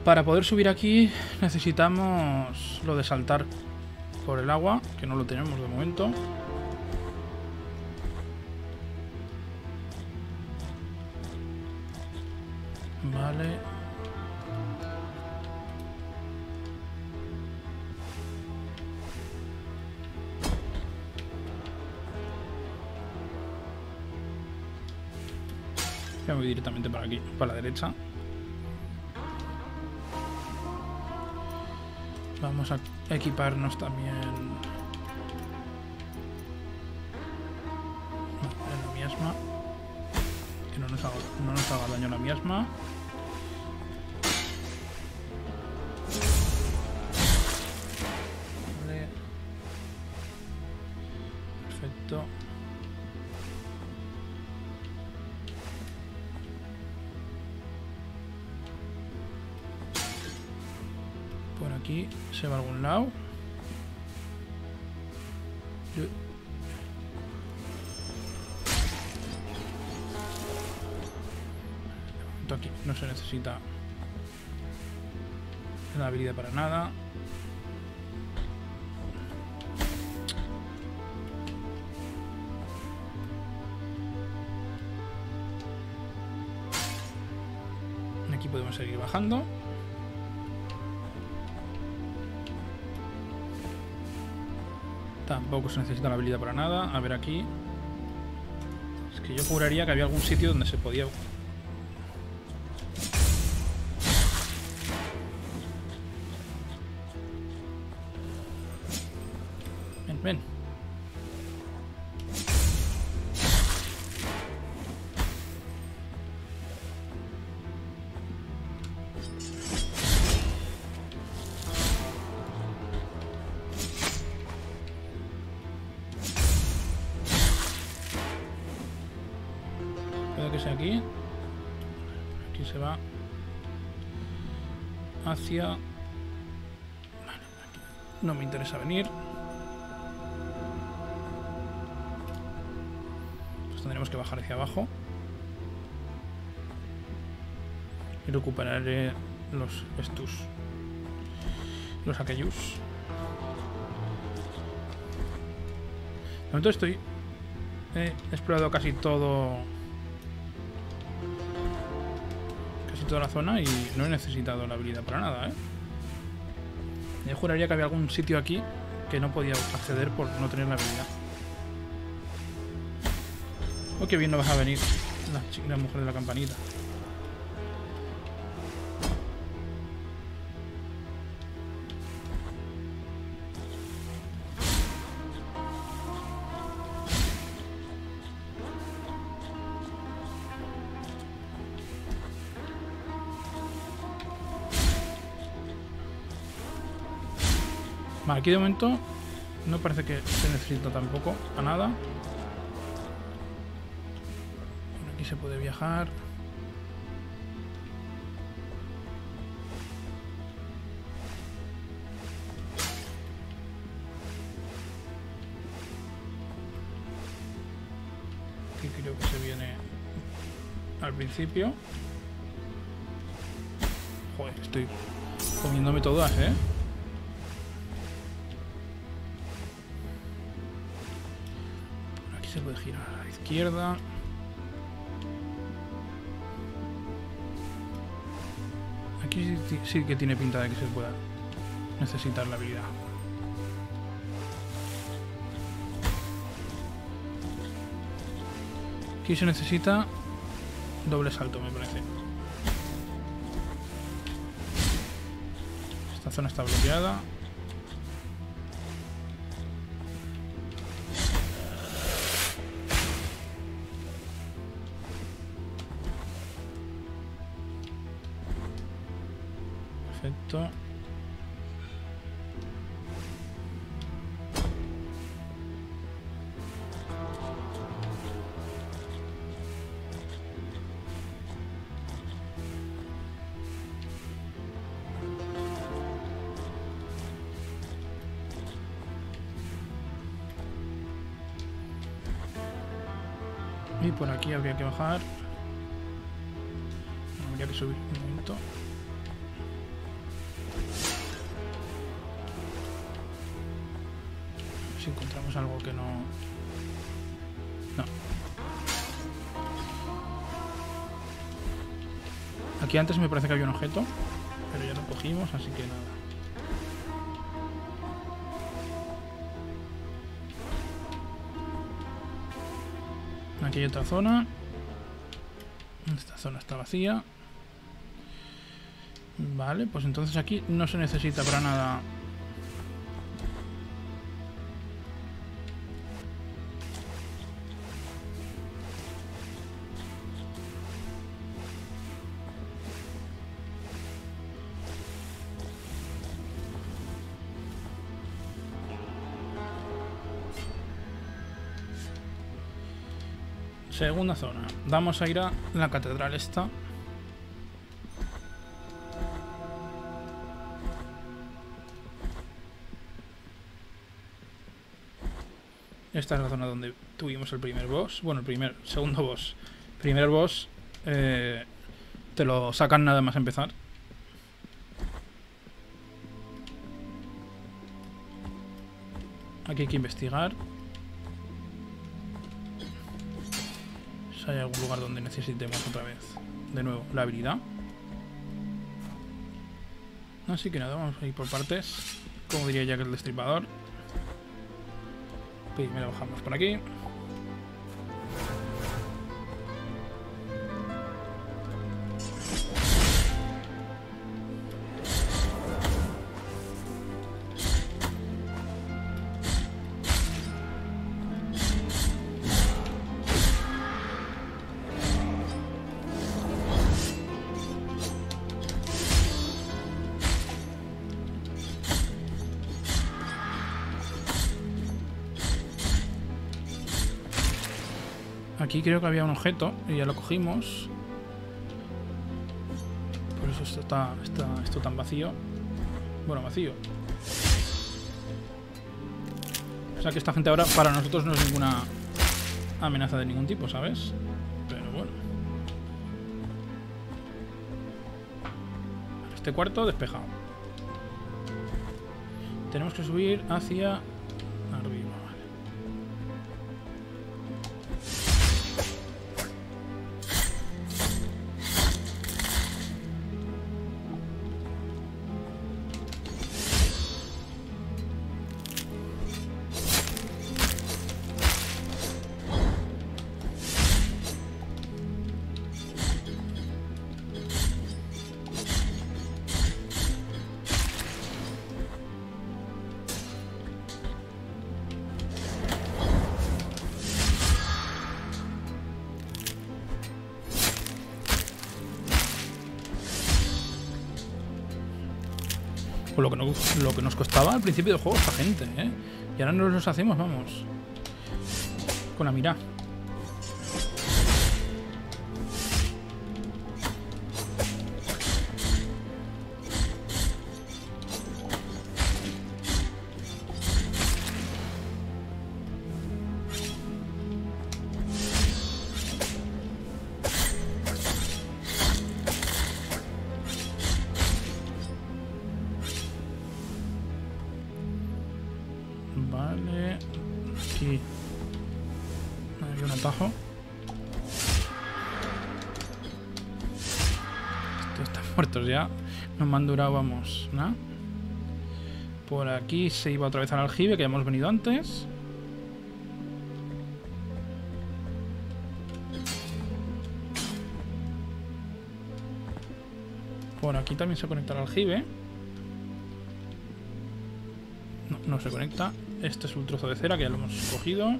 Para poder subir aquí necesitamos lo de saltar por el agua, que no lo tenemos de momento. Para la derecha. Vamos a equiparnos también en la miasma. Que no nos haga, no nos haga daño la miasma. Podemos seguir bajando. Tampoco se necesita la habilidad para nada. A ver aquí. Es que yo juraría que había algún sitio donde se podía Los aquellos. De momento estoy... He explorado casi todo... Casi toda la zona y no he necesitado la habilidad para nada, ¿eh? Yo juraría que había algún sitio aquí que no podía acceder por no tener la habilidad. Oh, qué bien no vas a venir la, mujer de la campanita. Aquí de momento no parece que se necesita tampoco a nada. Aquí se puede viajar. Aquí creo que se viene al principio. Joder, estoy comiéndome todas, ¿eh? Aquí sí que tiene pinta de que se pueda necesitar la habilidad. Aquí se necesita doble salto, me parece. Esta zona está bloqueada. Y por aquí habría que bajar. Habría que subir un momento. Si encontramos algo que no... No. Aquí antes me parece que había un objeto, pero ya lo cogimos, así que nada. Hay otra zona. Esta zona está vacía. Vale, pues entonces aquí no se necesita para nada Segunda zona. Vamos a ir a la catedral esta. Esta es la zona donde tuvimos el primer boss. Bueno, el primer, segundo boss. Primer boss eh, te lo sacan nada más empezar. Aquí hay que investigar. Hay algún lugar donde necesitemos otra vez de nuevo la habilidad. Así que nada, vamos a ir por partes. Como diría Jack el Destripador. Primero bajamos por aquí. Creo que había un objeto y ya lo cogimos. Por eso está, está esto tan vacío. Bueno, vacío. O sea que esta gente ahora para nosotros no es ninguna amenaza de ningún tipo, ¿sabes? Pero bueno. Este cuarto despejado. Tenemos que subir hacia costaba al principio del juego esta gente, ¿eh? Y ahora nos los hacemos, vamos. Con la mira. Vamos. ¿no? Por aquí se iba otra vez al aljibe que ya hemos venido antes. Por aquí también se conecta al aljibe. No, no se conecta. Este es un trozo de cera que ya lo hemos cogido.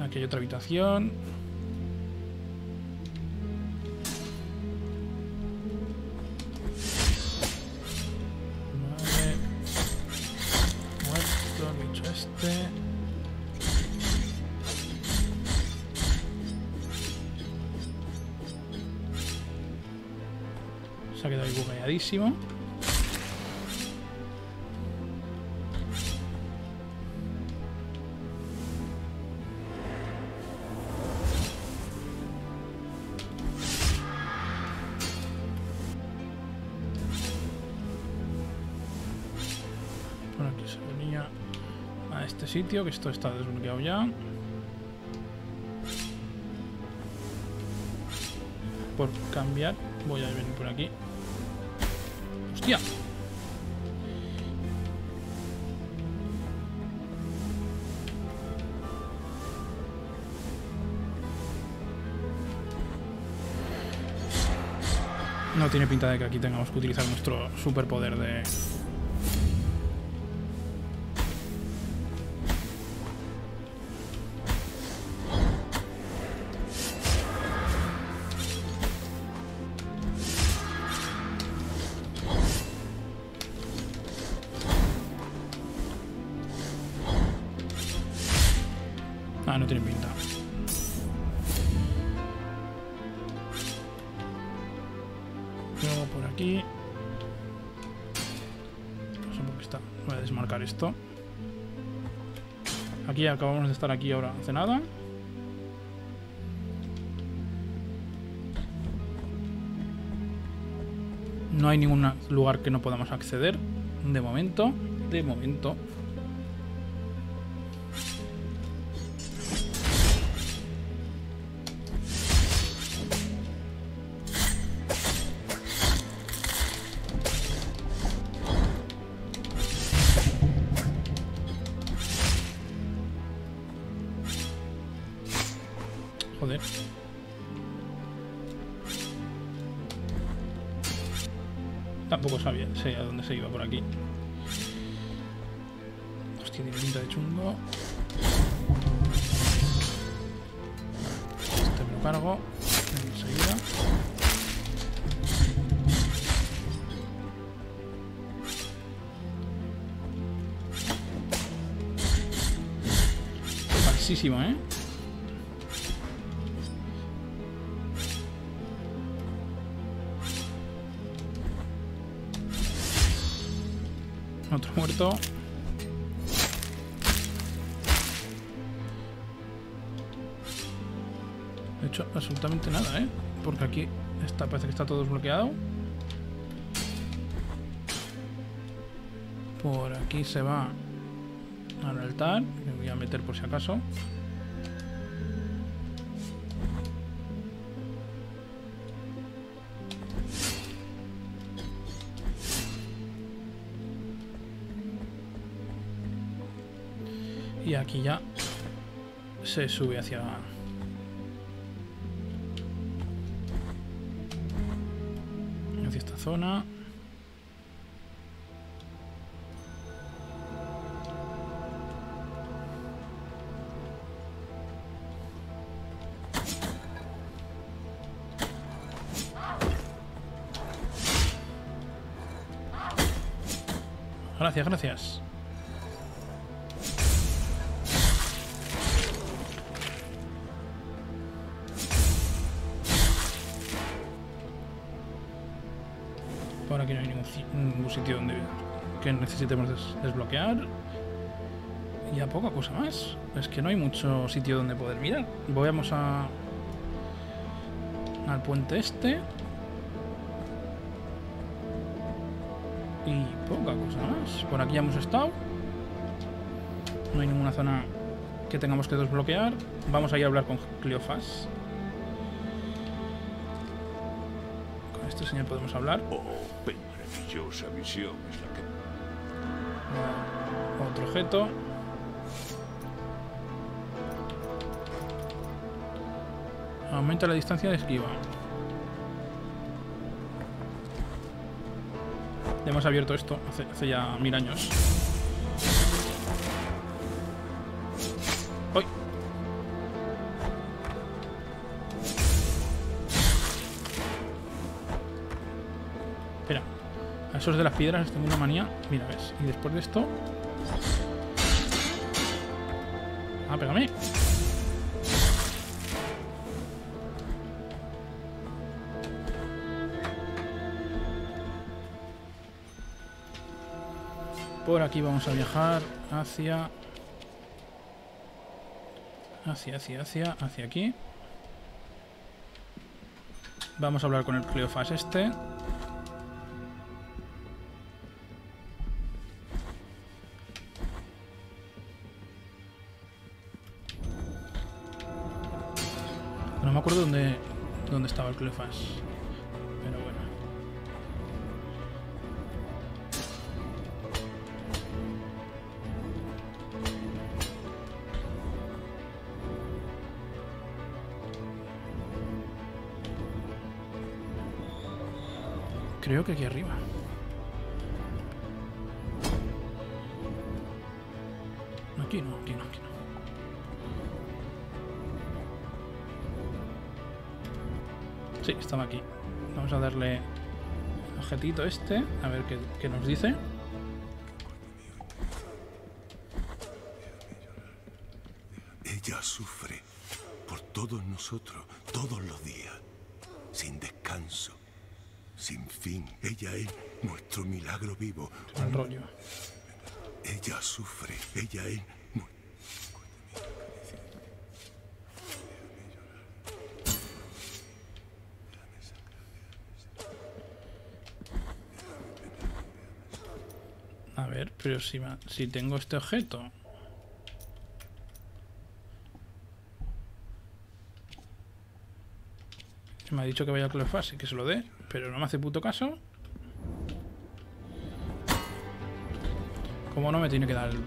Aquí hay otra habitación. Se ha quedado ahí bugueadísimo. Por aquí se venía a este sitio, que esto está desbloqueado ya. Por cambiar, voy a venir por aquí. ¡Hostia! No tiene pinta de que aquí tengamos que utilizar nuestro superpoder de... estar aquí ahora hace nada. No hay ningún lugar que no podamos acceder. De momento. De momento. Por aquí se va al altar. Me voy a meter por si acaso. Y aquí ya se sube hacia zona. Gracias, gracias. Necesitemos des- desbloquear. Y a poca cosa más. Es que no hay mucho sitio donde poder mirar. Vamos a al puente este. Y poca cosa más. Por aquí ya hemos estado. No hay ninguna zona que tengamos que desbloquear. Vamos a ir a hablar con Cleofas. Con este señor podemos hablar. Oh, qué maravillosa visión es la objeto. Aumenta la distancia de esquiva. Ya hemos abierto esto hace, ya mil años. ¡Uy! Espera. A esos de las piedras tengo una manía. Mira, ves. Y después de esto. Pégame. Por aquí vamos a viajar hacia. Hacia, hacia, hacia, hacia aquí. Vamos a hablar con el Cleofas este. Dónde objetito este, a ver qué, qué nos dice. Ella sufre por todos nosotros, todos los días, sin descanso, sin fin. Ella es nuestro milagro vivo. El rollo. Ella sufre, ella es... nu- A ver, pero si, si tengo este objeto. Me ha dicho que vaya a Cleofas y que se lo dé, pero no me hace puto caso. Como no me tiene que dar el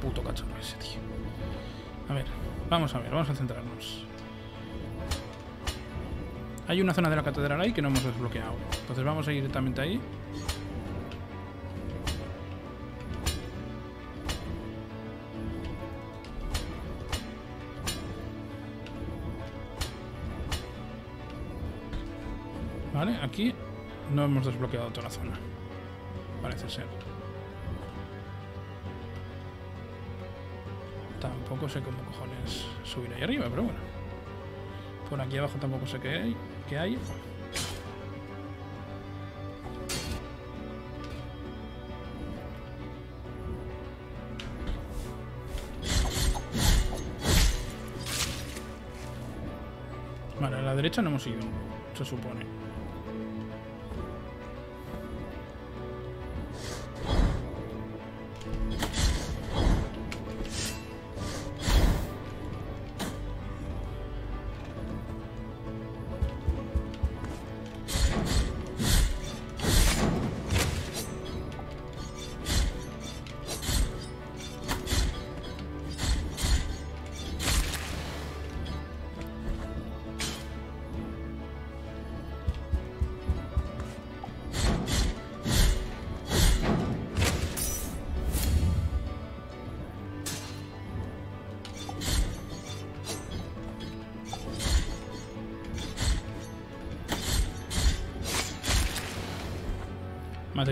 puto cachorro ese, tío. A ver, vamos a ver, vamos a centrarnos. Hay una zona de la catedral ahí que no hemos desbloqueado. Entonces vamos a ir directamente ahí. Aquí no hemos desbloqueado toda la zona. Parece ser. Tampoco sé cómo cojones subir ahí arriba, pero bueno. Por aquí abajo tampoco sé qué hay. Qué hay. Vale, a la derecha no hemos ido, se supone.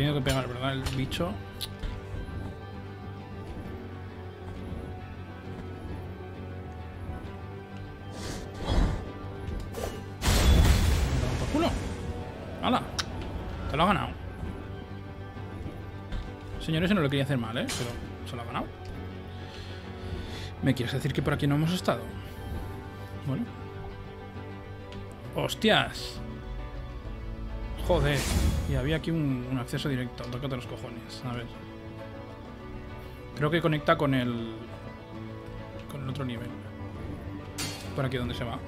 Tenido que pegar, ¿verdad? El bicho. Por culo. ¡Hala! Te lo ha ganado. Señor, ese no lo quería hacer mal, ¿eh? Pero se lo ha ganado. ¿Me quieres decir que por aquí no hemos estado? Bueno. ¡Hostias! Joder. Y había aquí un, acceso directo. Tócate los cojones. A ver. Creo que conecta con el... Con el otro nivel. Por aquí donde se va.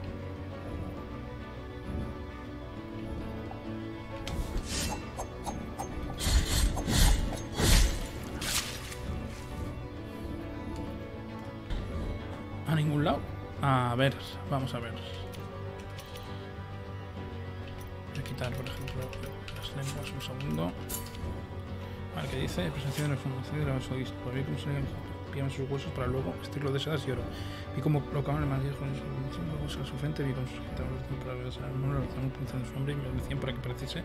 A ningún lado. A ver, vamos a ver. Dice presentación de la formación de basodista. Podría conseguir pillamos sus huesos para luego vestirlo de sedas y oro. Vi cómo colocaban el manillo con su a su frente, vi con sus gitanos para ver uno lanzaron un en su hombre y me decían para que pareciese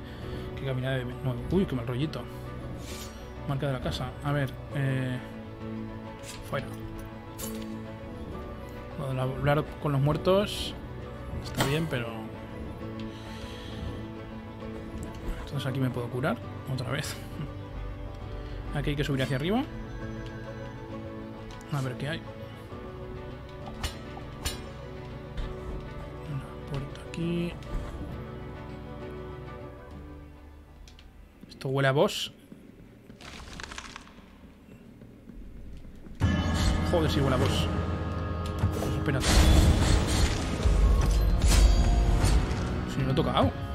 que caminaba de nuevo. Uy, qué mal rollito. Marca de la casa. A ver, eh. Fuera. De hablar con los muertos está bien, pero. Entonces aquí me puedo curar otra vez. Aquí hay que subir hacia arriba. A ver qué hay. Una puerta aquí. Esto huele a boss. Joder, si huele a boss. Pues espérate. Si no lo he tocado.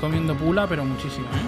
Comiendo pula, pero muchísimo, ¿eh?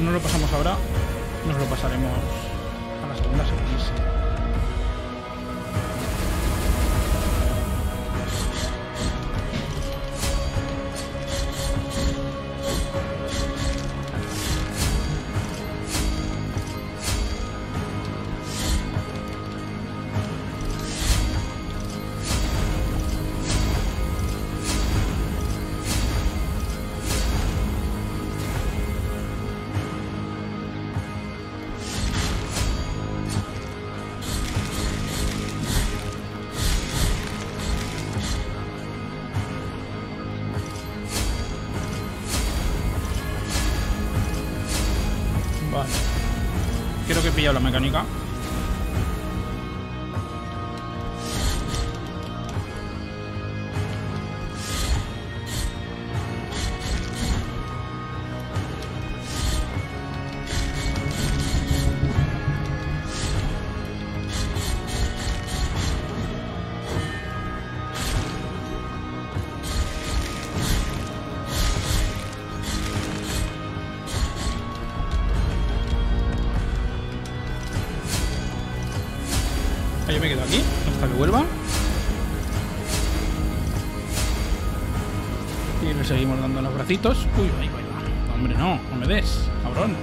No lo pasamos ahora, Vale. Creo que he pillado la mecánica. Uy, ahí va, va. Hombre, no, no me des, cabrón.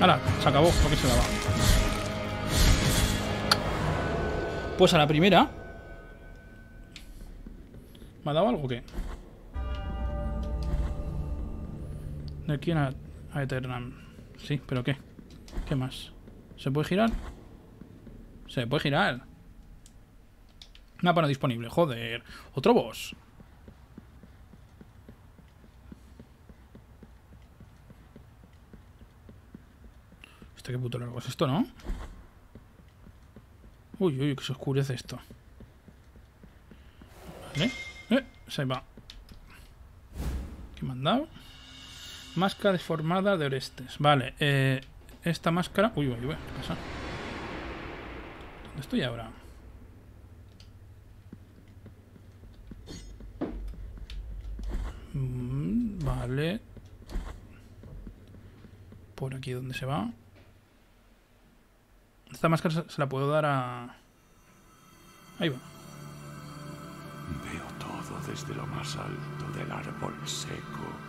Ahora, se acabó, porque se daba. Pues a la primera. Aquí a, a. Sí, pero ¿qué? ¿Qué más? ¿Se puede girar? Se puede girar. Mapa no disponible, joder. Otro boss. Este qué puto largo es esto, ¿no? Uy, uy, que se oscurece esto. Vale. Eh, se va. ¿Qué me han dado? Máscara deformada de Orestes. Vale, eh, esta máscara... Uy, uy, uy, ¿qué pasa? ¿Dónde estoy ahora? Mm, vale. Por aquí donde se va. Esta máscara se la puedo dar a... Ahí va. Veo todo desde lo más alto del árbol seco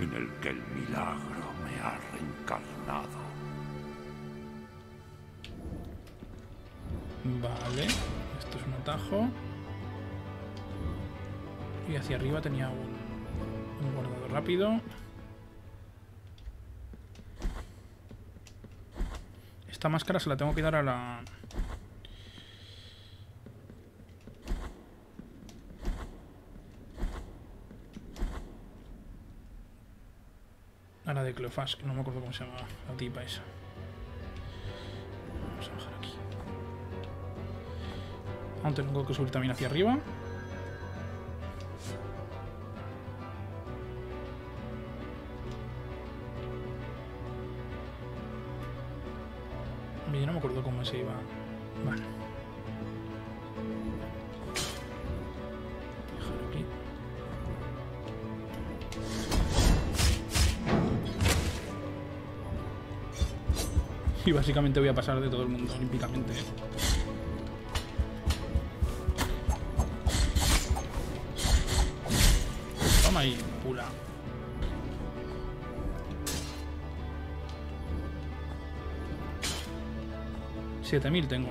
en el que el milagro me ha reencarnado. Vale. Esto es un atajo. Y hacia arriba tenía un, un guardado rápido. Esta máscara se la tengo que dar a la... A la de Cleofás, que no me acuerdo cómo se llama la tipa esa. Vamos a bajar aquí. Aún tengo que subir también hacia arriba. Yo no me acuerdo cómo se iba. Vale. Y básicamente voy a pasar de todo el mundo olímpicamente. Toma ahí, pula. Siete mil tengo.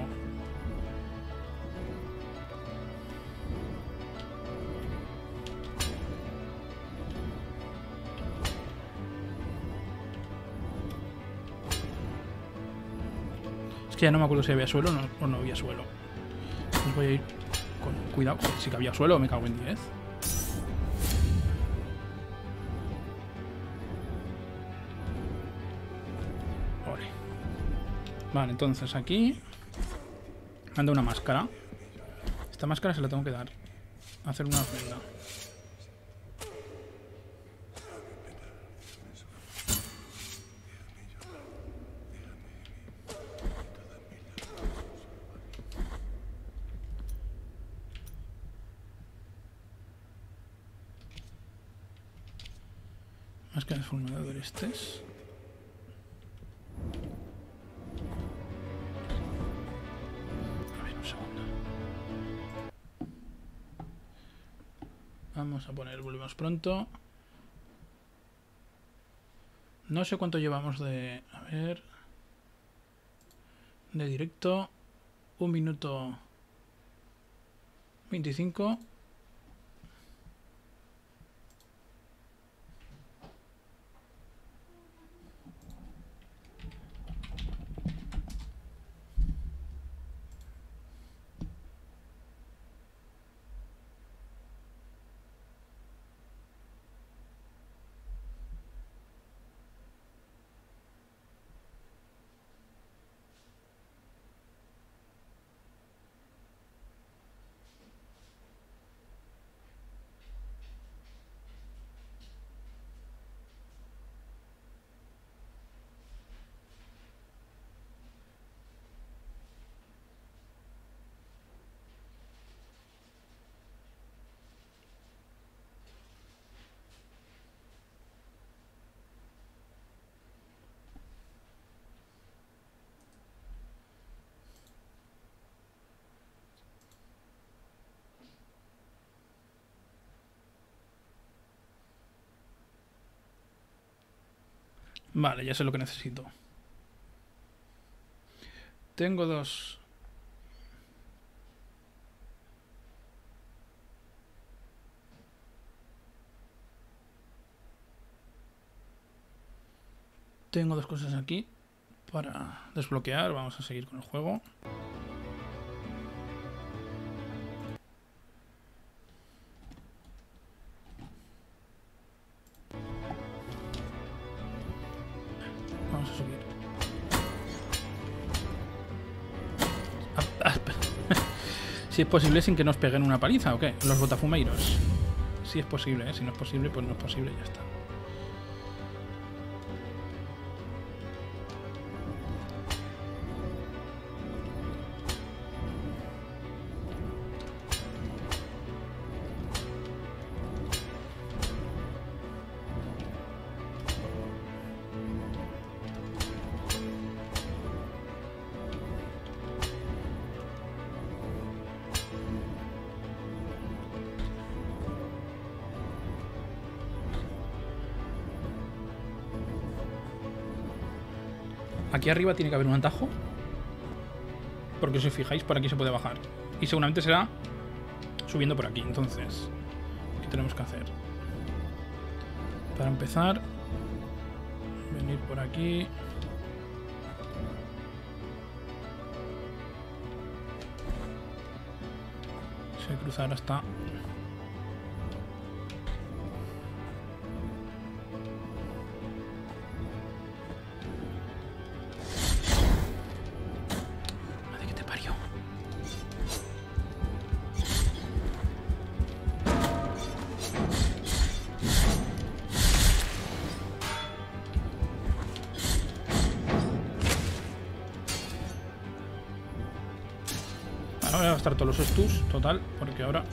que ya no me acuerdo si había suelo o no, había suelo. Pues voy a ir con cuidado. si que había suelo, me cago en 10. Vale. Vale, entonces aquí... Anda una máscara. Esta máscara se la tengo que dar. Hacer una ofrenda. Un segundo. Vamos a poner, volvemos pronto. No sé cuánto llevamos de... A ver... De directo. Un minuto... 25. Vale, ya sé lo que necesito. Tengo dos... Tengo dos cosas aquí para desbloquear. Vamos a seguir con el juego. Si es posible sin que nos peguen una paliza, ¿o qué? Los botafumeiros. Si es posible, ¿eh? Si no es posible, pues no es posible y ya está. Aquí arriba tiene que haber un atajo. Porque si os fijáis, por aquí se puede bajar. Y seguramente será subiendo por aquí. Entonces, ¿qué tenemos que hacer? Para empezar, venir por aquí. Se cruzar hasta... total, porque ahora...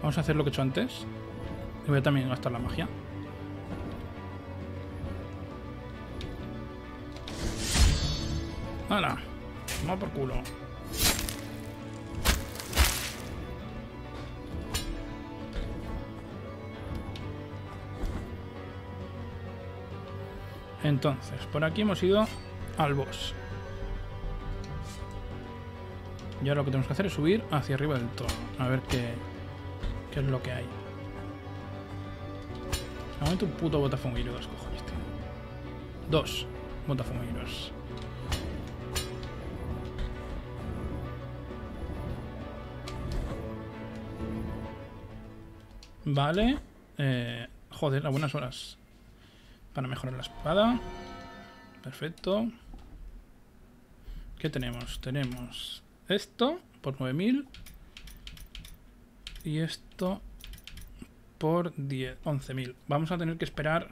Vamos a hacer lo que he hecho antes. Y voy a también gastar la magia. ¡Hala! Toma por culo. Entonces, por aquí hemos ido al boss. Y ahora lo que tenemos que hacer es subir hacia arriba del todo. A ver qué, qué es lo que hay. De momento un puto botafumeiro, dos cojones. Dos botafumiros. Vale. Eh, joder, a buenas horas. Para mejorar la espada. Perfecto. ¿Qué tenemos? Tenemos esto por 9000. Y esto por 10, 11.000. Vamos a tener que esperar.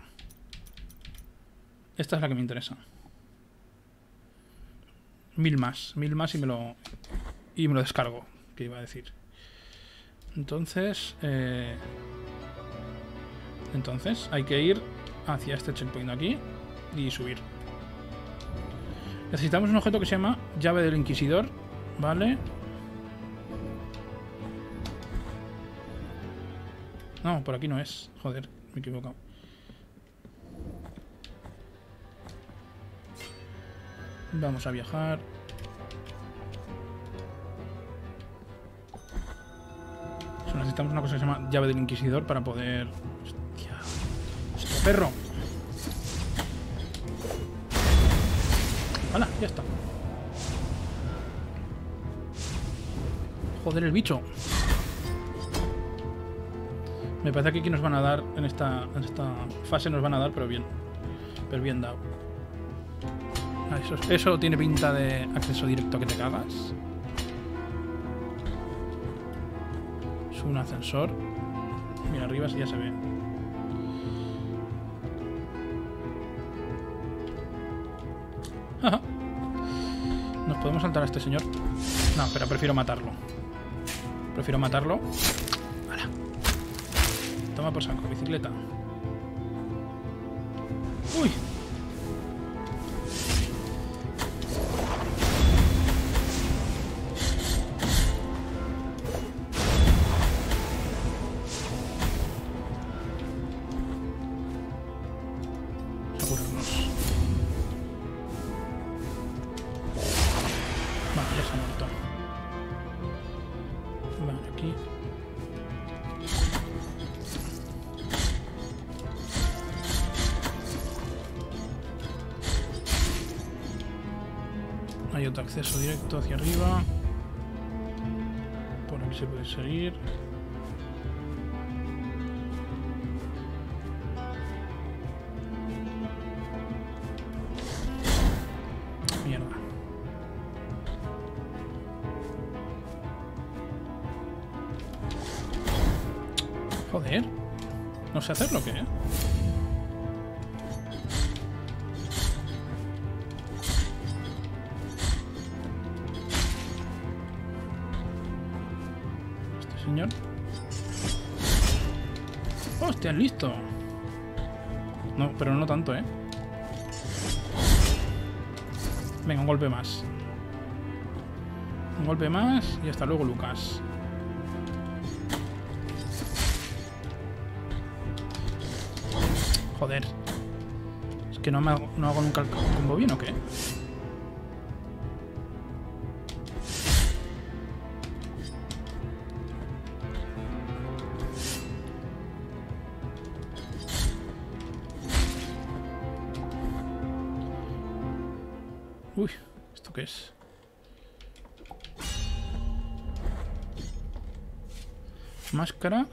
Esta es la que me interesa. Mil más, mil más y me lo y me lo descargo, que iba a decir. Entonces, eh, entonces hay que ir hacia este checkpoint aquí y subir. Necesitamos un objeto que se llama llave del inquisidor, ¿vale? No, por aquí no es. Joder, me he equivocado. Vamos a viajar. Necesitamos una cosa que se llama llave del inquisidor para poder... Perro. ¡Hala! Ya está. Joder, el bicho. Me parece que aquí nos van a dar, en esta, en esta fase nos van a dar, pero bien. Pero bien dado. Ah, eso, eso tiene pinta de acceso directo que te cagas. Es un ascensor. Mira, arriba ya se ve. Podemos saltar a este señor? No, pero prefiero matarlo. Prefiero matarlo. Toma por saco, bicicleta. Acceso directo hacia arriba. Por aquí se puede seguir. Joder. No sé hacerlo, ¿qué? Este ¡Hostia, listo! No, pero no tanto, ¿eh? Venga, un golpe más. Un golpe más y hasta luego, Lucas. Joder. Es que no, hago, no hago nunca el combo bien o qué.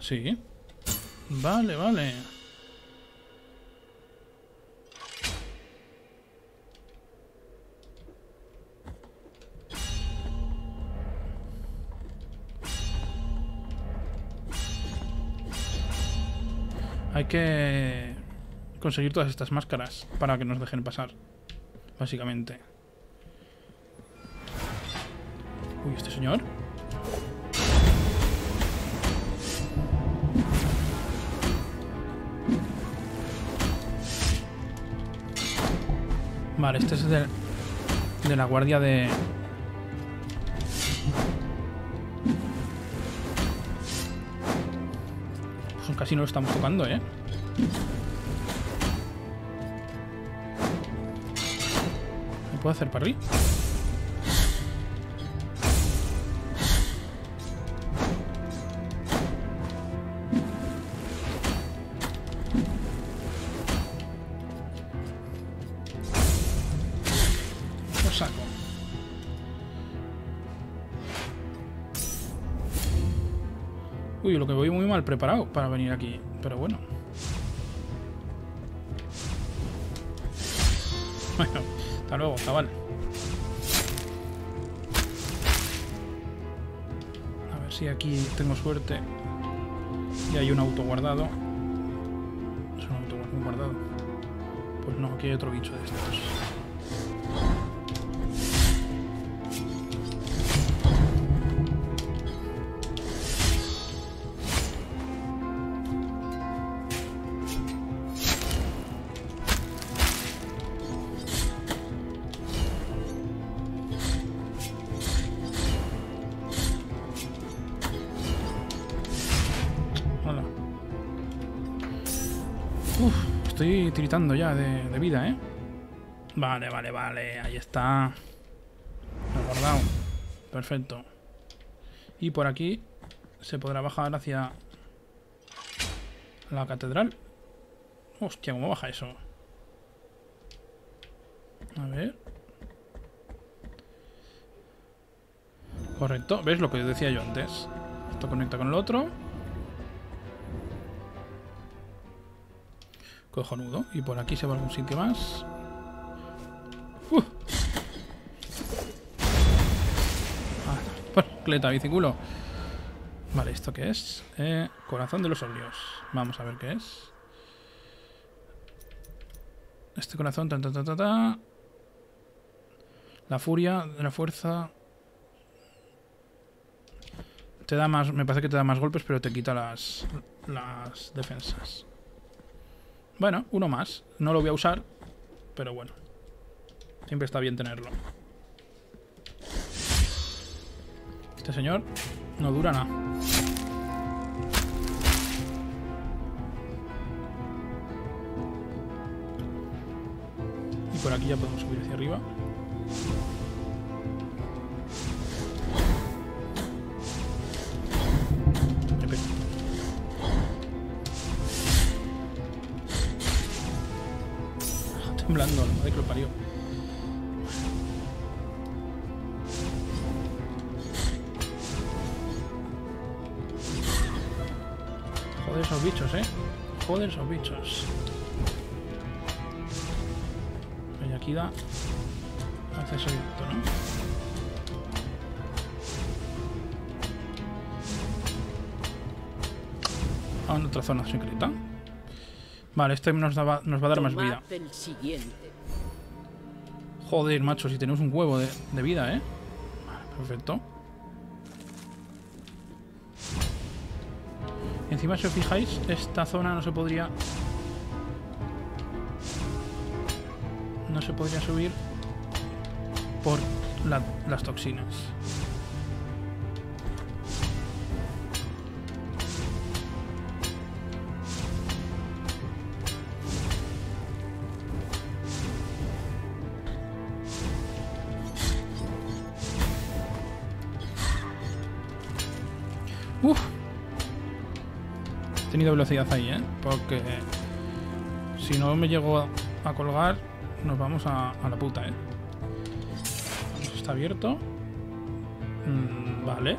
Sí. Vale, vale. Hay que conseguir todas estas máscaras para que nos dejen pasar. Básicamente. Uy, este señor. Vale, este es de, de la guardia de... Pues casi no lo estamos tocando, ¿eh? ¿Me puedo hacer parry? Preparado para venir aquí. Pero bueno. Bueno, hasta luego, chaval. A ver si aquí tengo suerte. Y hay un auto guardado. Es un auto guardado. Pues no, aquí hay otro bicho de estos. Uf, estoy tiritando ya de, vida, ¿eh? Vale, vale, vale. Ahí está. Lo he guardado. Perfecto. Y por aquí se podrá bajar hacia la catedral. Hostia, ¿cómo baja eso? A ver. Correcto. ¿Ves lo que decía yo antes? Esto conecta con el otro. Cojonudo. Y por aquí se va algún sitio más. ¡Uh! Ah, cleta, biciculo. Vale, ¿esto qué es? Eh, corazón de los óleos. Vamos a ver qué es. Este corazón. La furia la fuerza. Te da más. Me parece que te da más golpes, pero te quita las defensas. Bueno, uno más. No lo voy a usar, pero bueno. Siempre está bien tenerlo. Este señor no dura nada. Y por aquí ya podemos subir hacia arriba. Temblando, la madre que lo parió. Joder esos bichos, eh. Joder esos bichos. Y aquí da acceso directo, ¿no? Ah, en otra zona secreta. Vale, este nos, nos va a dar más vida. Tomad el siguiente. Joder, macho, si tenemos un huevo de, de vida, ¿eh? Vale, perfecto. Encima, si os fijáis, esta zona no se podría... No se podría subir por la- las toxinas. Tenido velocidad ahí, ¿eh? Porque si no me llego a colgar, nos vamos a, la puta, ¿eh? Está abierto. Mm, vale.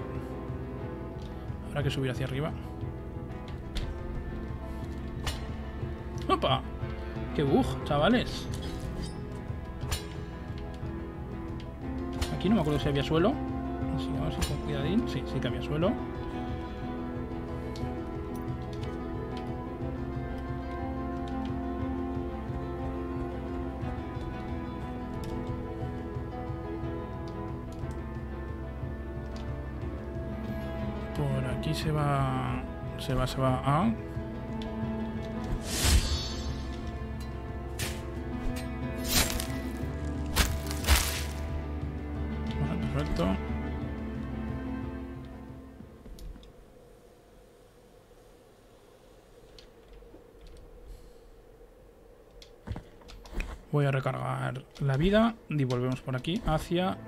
Habrá que subir hacia arriba. ¡Opa! ¡Qué bug, chavales! Aquí no me acuerdo si había suelo. Vamos a ir con cuidadín. Sí, sí que había suelo. Se va. Se va, se va a. Vale, perfecto. Voy a recargar la vida y volvemos por aquí hacia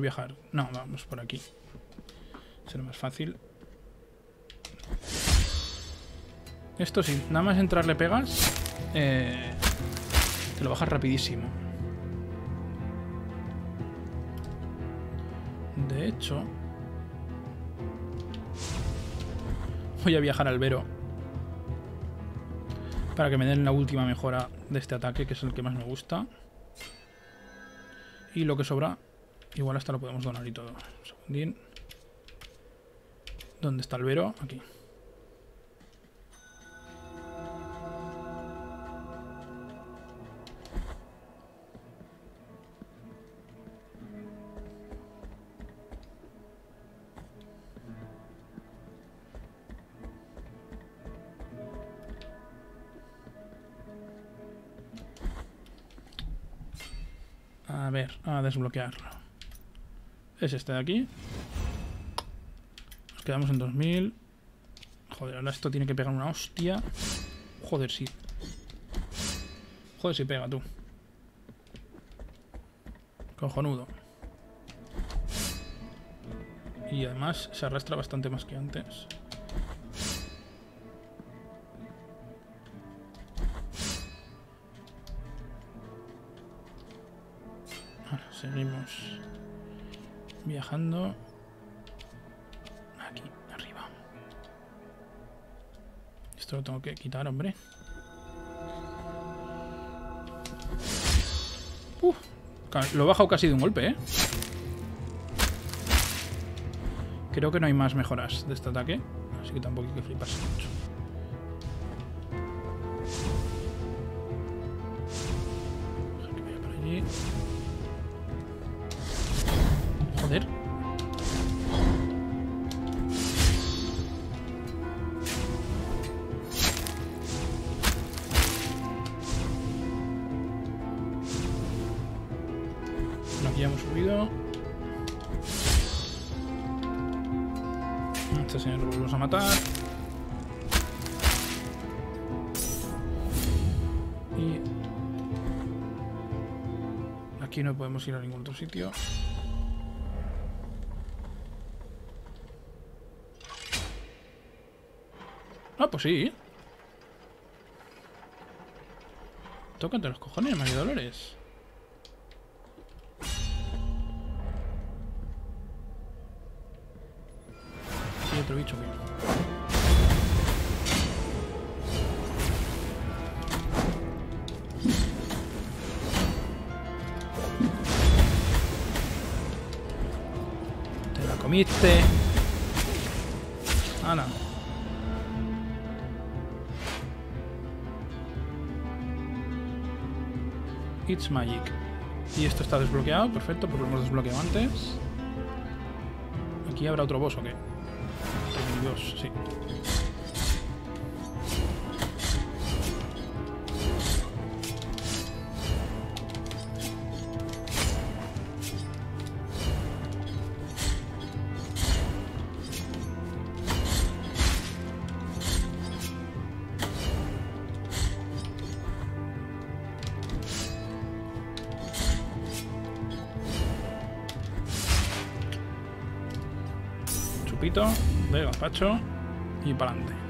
viajar. No, vamos por aquí. Será más fácil. Esto sí, nada más entrar le pegas. Eh, te lo bajas rapidísimo. De hecho... Voy a viajar al Vero. Para que me den la última mejora de este ataque, que es el que más me gusta. Y lo que sobra, igual hasta lo podemos donar y todo. Un segundín. ¿Dónde está el Vero? Aquí. A ver, a desbloquearlo. Es este de aquí. Nos quedamos en 2000. Joder, ahora esto tiene que pegar una hostia. Joder, sí. Joder, si pega, tú. Cojonudo. Y además se arrastra bastante más que antes. Seguimos viajando. Aquí, arriba. Esto lo tengo que quitar, hombre. Lo he bajado casi de un golpe, ¿eh? Creo que no hay más mejoras de este ataque, así que tampoco hay que fliparse mucho. Sitio. Ah, pues sí. Tócate los cojones, María Dolores. Y otro bicho que... Comiste. Ana. It's Magic. Y esto está desbloqueado, perfecto, porque lo hemos desbloqueado antes. Aquí habrá otro boss o qué. Dos, sí. De gazpacho y para adelante.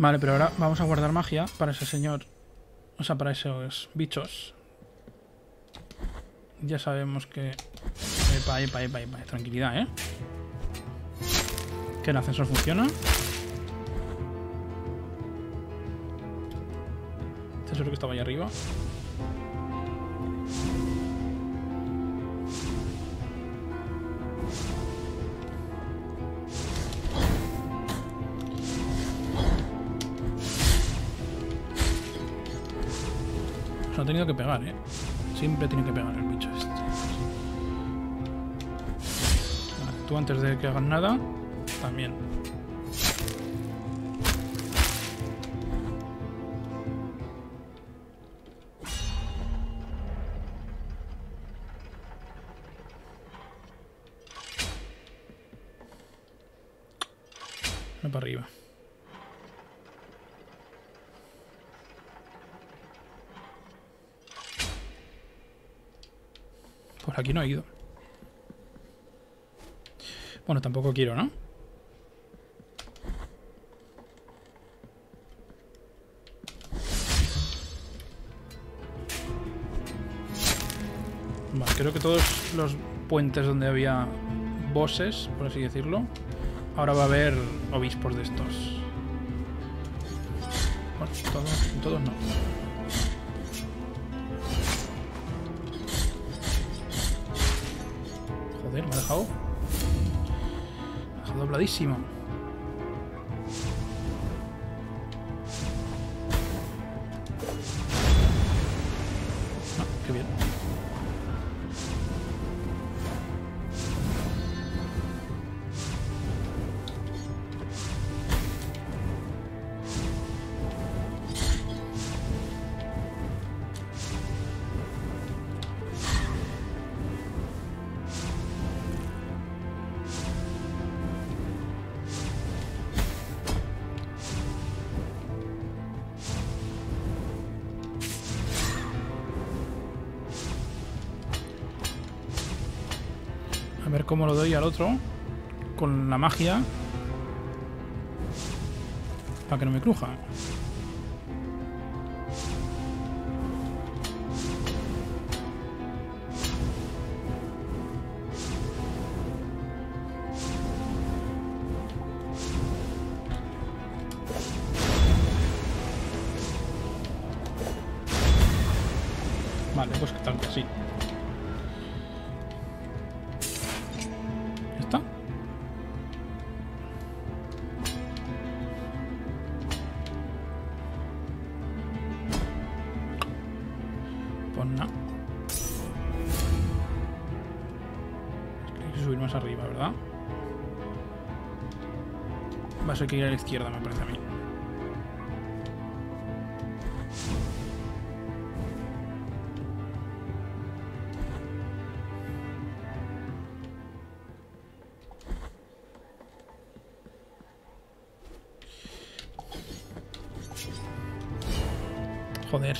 Vale, pero ahora vamos a guardar magia para ese señor. O sea, para esos bichos. Ya sabemos que... Epa, epa, epa, epa. Tranquilidad, ¿eh? Que el ascensor funciona. ¿Estás seguro que estaba ahí arriba? Tenido que pegar, ¿eh? Siempre tiene que pegar el bicho este. Tú antes de que hagas nada, también. Tampoco quiero, ¿no? Vale, creo que todos los puentes donde había bosses, por así decirlo, ahora va a haber obispos de estos. Bueno, todos, todos no. Joder, me ha dejado. Dobladísimo. Al otro. Con la magia. Para que no me cruja. Ser que ir a la izquierda, me parece a mí. Joder.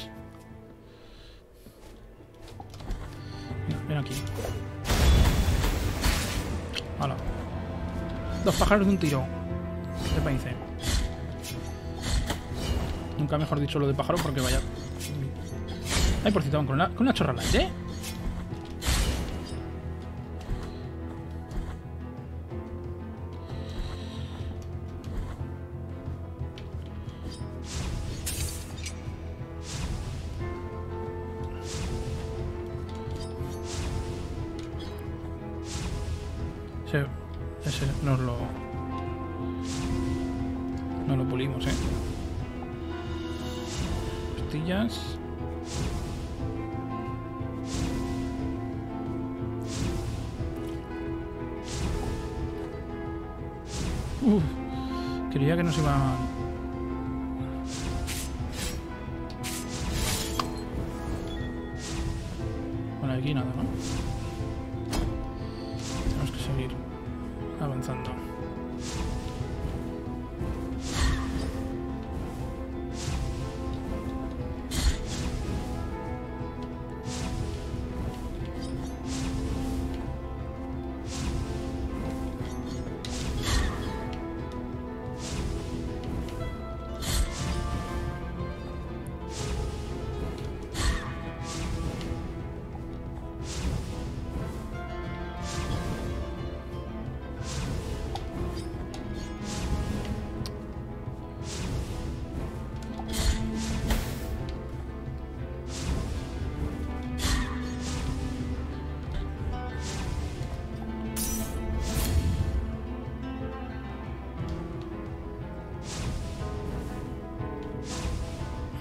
Aquí. Hala. Dos pájaros de un tiro. Mejor dicho lo de pájaro porque vaya. Ay, por cierto, con una, con una chorra aire.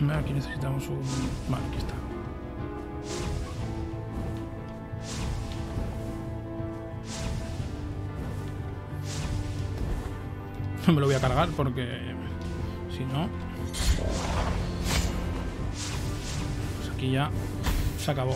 Aquí necesitamos un... Vale, aquí está. No me lo voy a cargar porque... Si no... Pues aquí ya se acabó.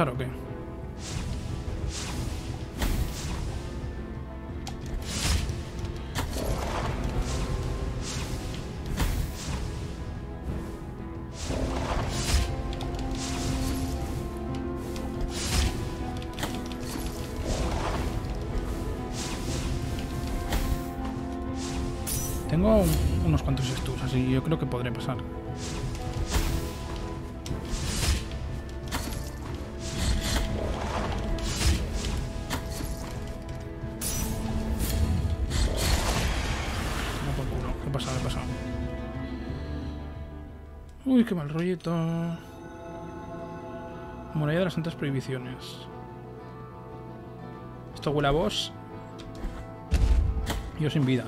Pasar o qué? Rollito. Muralla de las Santas Prohibiciones. Esto huele a boss. Yo sin vida.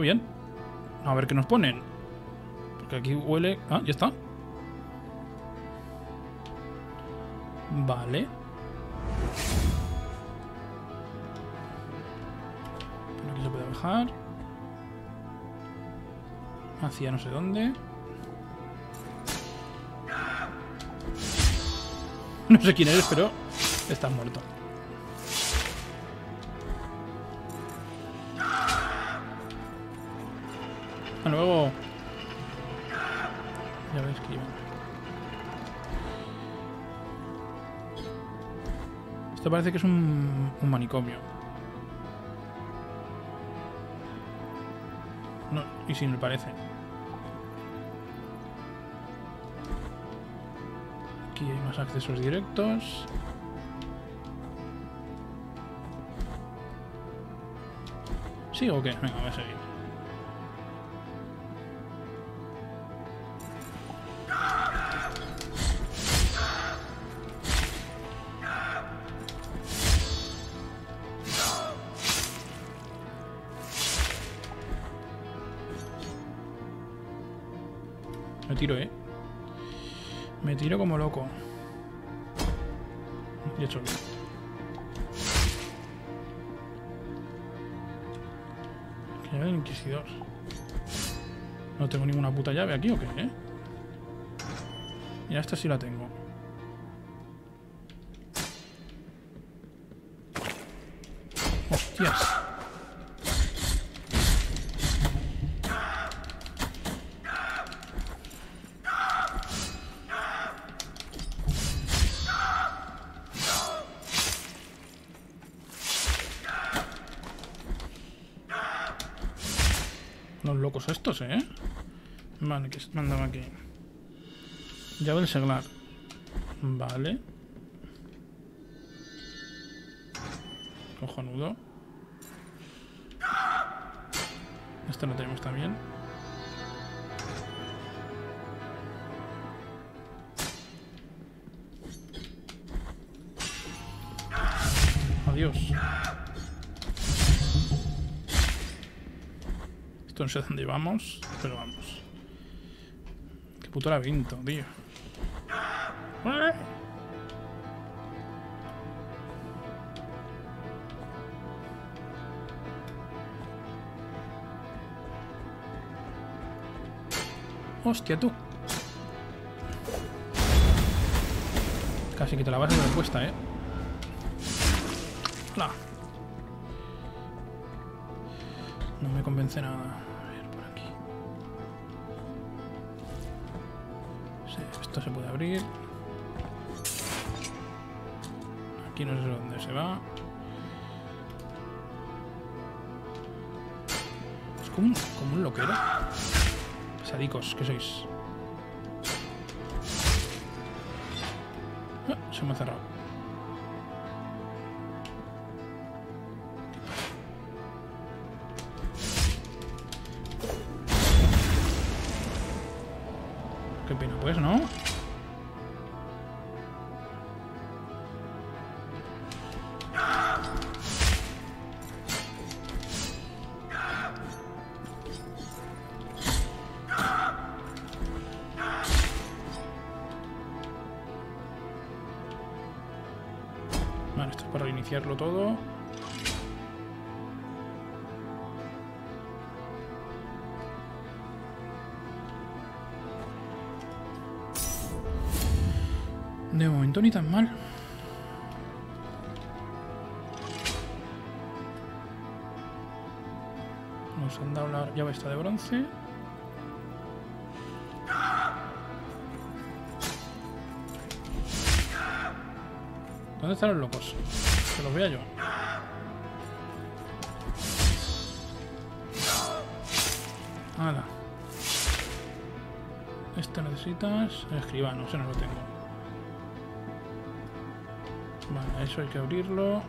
Bien. A ver qué nos ponen. Porque aquí huele... Ah, ya está. Vale. Por aquí se puede bajar. Hacia no sé dónde. No sé quién eres, pero estás muerto. Hasta luego. Ya ves que. Esto parece que es un, un manicomio. No, y si me parece. Aquí hay más accesos directos. ¿Sí o qué? Venga, voy a seguir. Ya esta sí la tengo. Que mandaba aquí. Llave del seglar. Vale. Cojonudo. Esto lo tenemos también. Adiós. Esto no sé dónde vamos, pero vamos. Puto laberinto, tío. Hostia, tú. Casi que te la vas a dar puesta, eh. No me convence nada. Se puede abrir. Aquí no sé dónde se va. Es como un, como un loquero. Pesadicos, ¿qué sois? Ah, se me ha cerrado. Esta de bronce. ¿Dónde están los locos? Que los vea yo. Nada. Esto necesitas. El escribano, ese no lo tengo. Vale, eso hay que abrirlo.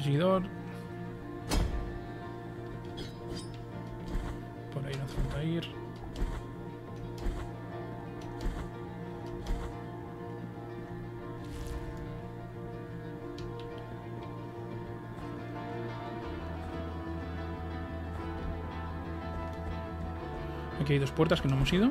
Inquisidor. Por ahí no falta ir. Aquí hay dos puertas que no hemos ido.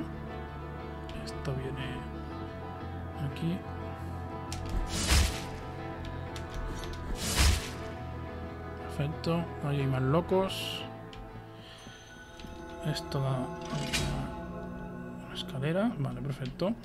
Esto da una escalera. Vale, perfecto.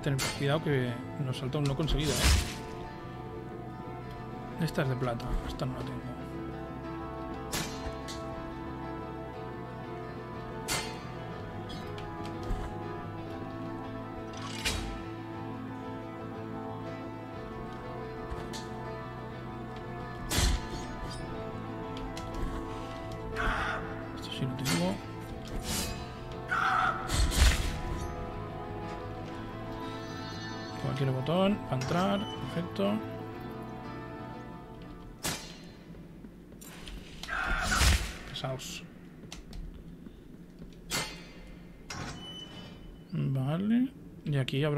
Tener cuidado que nos salta un loco ¿eh? Esta es de plata, esta no la tengo.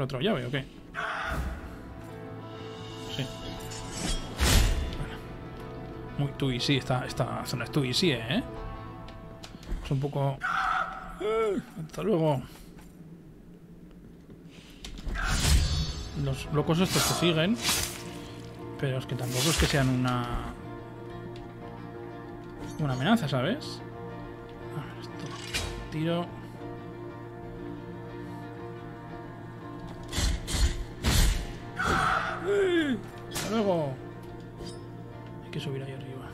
Otra llave, ¿o qué? Sí. Muy too easy esta, esta zona es too easy, ¿eh? Es un poco... Eh, Hasta luego. Los locos estos te siguen. Pero es que tampoco es que sean una... Una amenaza, ¿sabes? A ver, esto... Tiro... Hasta luego. Hay que subir ahí arriba.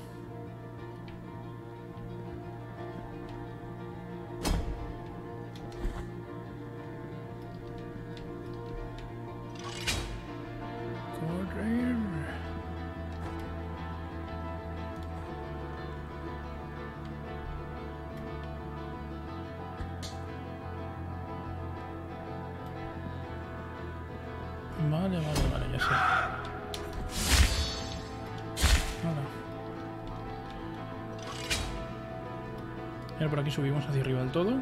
Por aquí subimos hacia arriba del todo.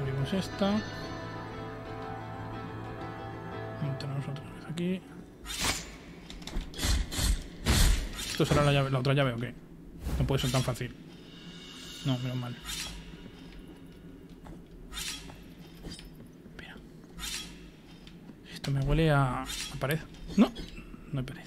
Abrimos esta. Entramos otra vez aquí. ¿Esto será la, llave, la otra llave o qué? No puede ser tan fácil. No, menos mal. Esto me huele a, a pared. No, no hay.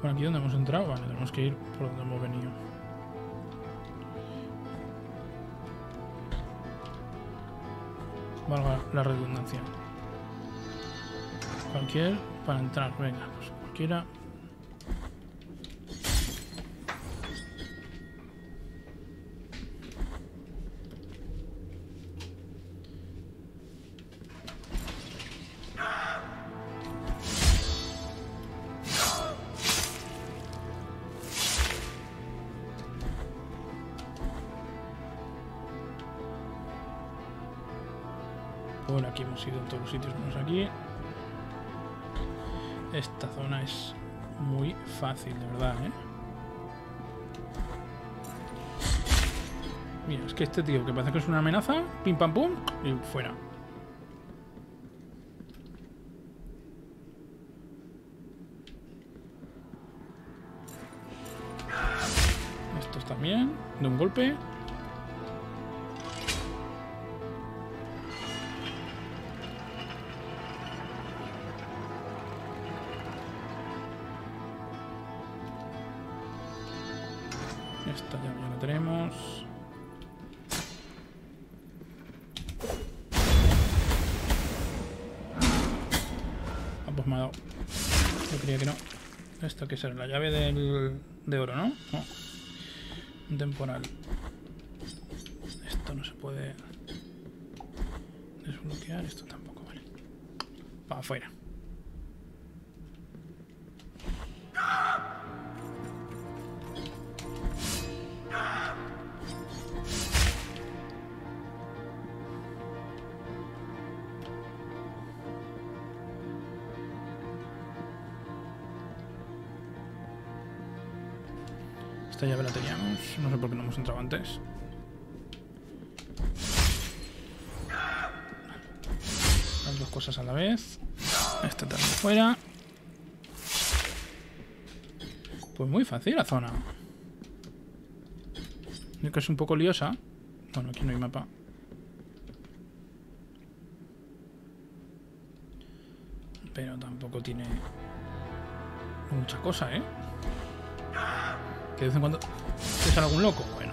Por aquí donde hemos entrado, vale, tenemos que ir por donde hemos venido. Valga la redundancia. Para entrar, venga, pues cualquiera. Que este tío que parece que es una amenaza, pim pam pum, y fuera. Estos también, de un golpe. Esto que será la llave del, de oro, ¿no? No. Un temporal. Esto no se puede desbloquear. Esto tampoco, vale. Para afuera. Esta llave la teníamos. No sé por qué no hemos entrado antes. Las dos cosas a la vez. Esta también fuera. Pues muy fácil la zona. Yo que es un poco liosa. Bueno, aquí no hay mapa. Pero tampoco tiene mucha cosa, ¿eh? Que de vez en cuando te sale algún loco. Bueno.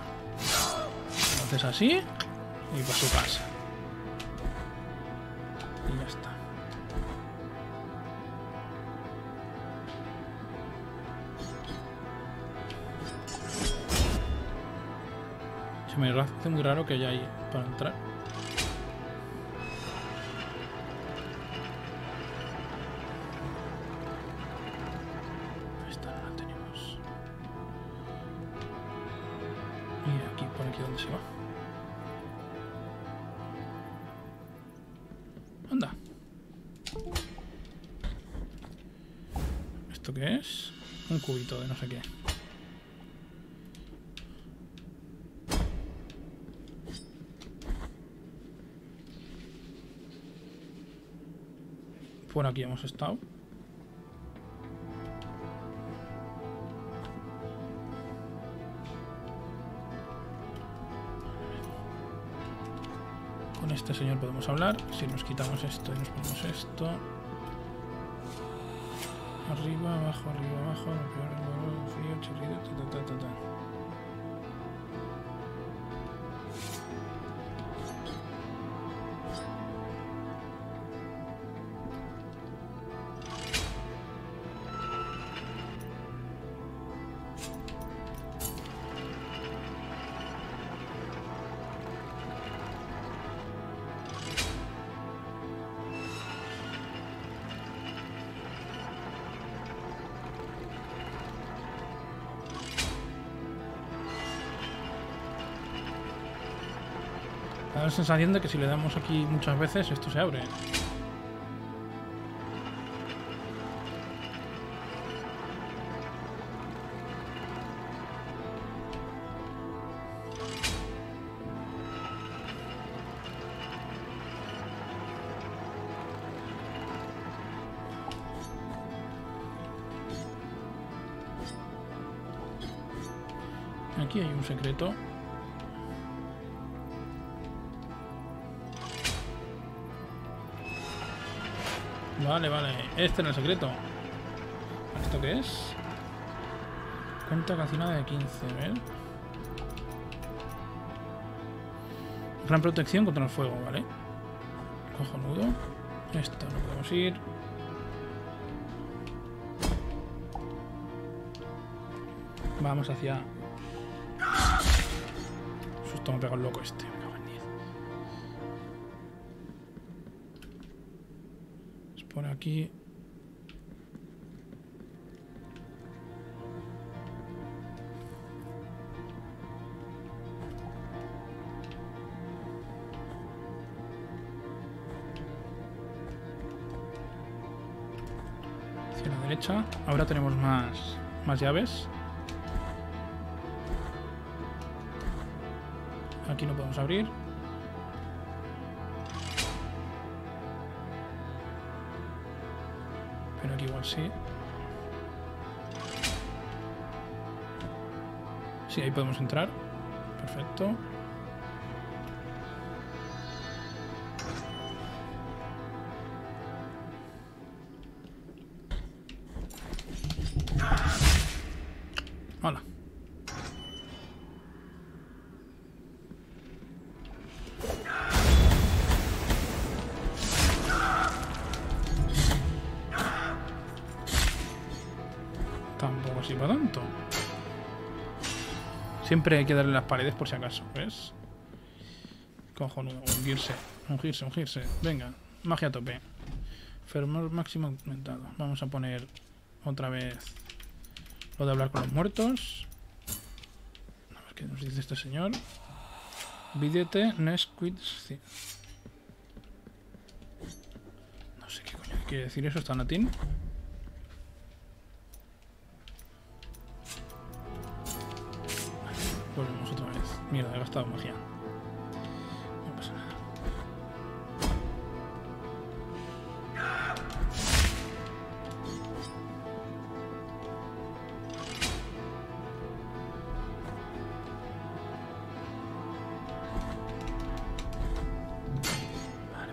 Haces así y para su casa. Y ya está. Se me hace muy raro que haya ahí para entrar. Sé. Por aquí hemos estado. Con este señor podemos hablar. Si nos quitamos esto y nos ponemos esto. Arriba, abajo, arriba, abajo. lo peor, frío, chirrido, ta, ta, ta, ta, ta. Sensación de que si le damos aquí muchas veces esto se abre. Aquí hay un secreto. Vale, vale. Este es el secreto. ¿Esto qué es? Cuenta calcinada de 15, ¿ver? Gran protección contra el fuego, ¿vale? Cojonudo. Esto no podemos ir. Vamos hacia... Susto me pega el loco este. Aquí. Hacia la derecha. Ahora tenemos más, más llaves. Aquí no podemos abrir. Sí. Sí, ahí podemos entrar. Perfecto. Siempre hay que darle las paredes por si acaso, ¿ves? Cojonudo, ungirse, ungirse, ungirse. Venga, magia a tope. Fermor máximo aumentado. Vamos a poner otra vez lo de hablar con los muertos. A ver qué nos dice este señor. Videte, Nesquid. No sé qué coño quiere decir eso, está en latín. Gastado magia.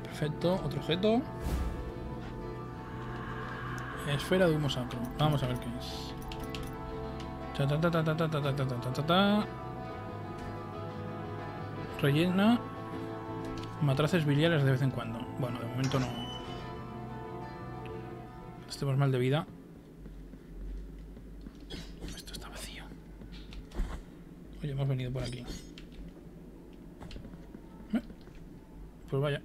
Perfecto. Otro objeto. Esfera de humo sacro. Vamos a ver qué es. Ta. Rellena matraces biliares de vez en cuando. Bueno, de momento no. Estemos mal de vida. Esto está vacío. Oye, hemos venido por aquí. ¿Eh? Pues vaya.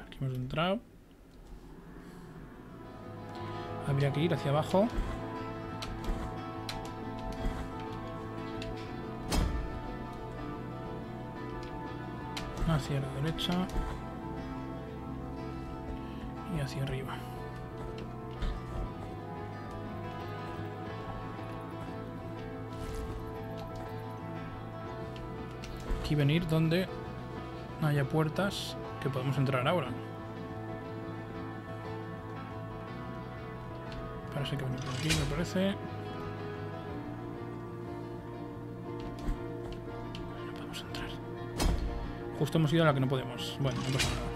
Aquí hemos entrado. Habría que ir hacia abajo. Hacia la derecha. Y hacia arriba. Aquí venir donde haya puertas que podemos entrar ahora. Parece que venir por aquí, me parece. No podemos entrar. Justo hemos ido a la que no podemos. Bueno, no pasa nada.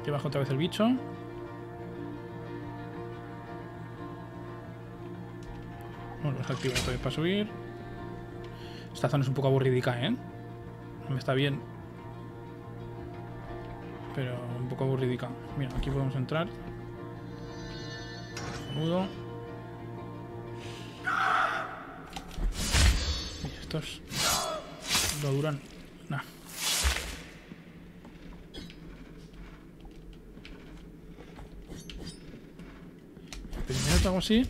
Aquí abajo otra vez el bicho. Bueno, los activo otra vez para subir. Esta zona es un poco aburridica, ¿eh? Me está bien. Pero un poco aburridica. Mira, aquí podemos entrar. Nudo. Y estos no duran nada. esto hago así.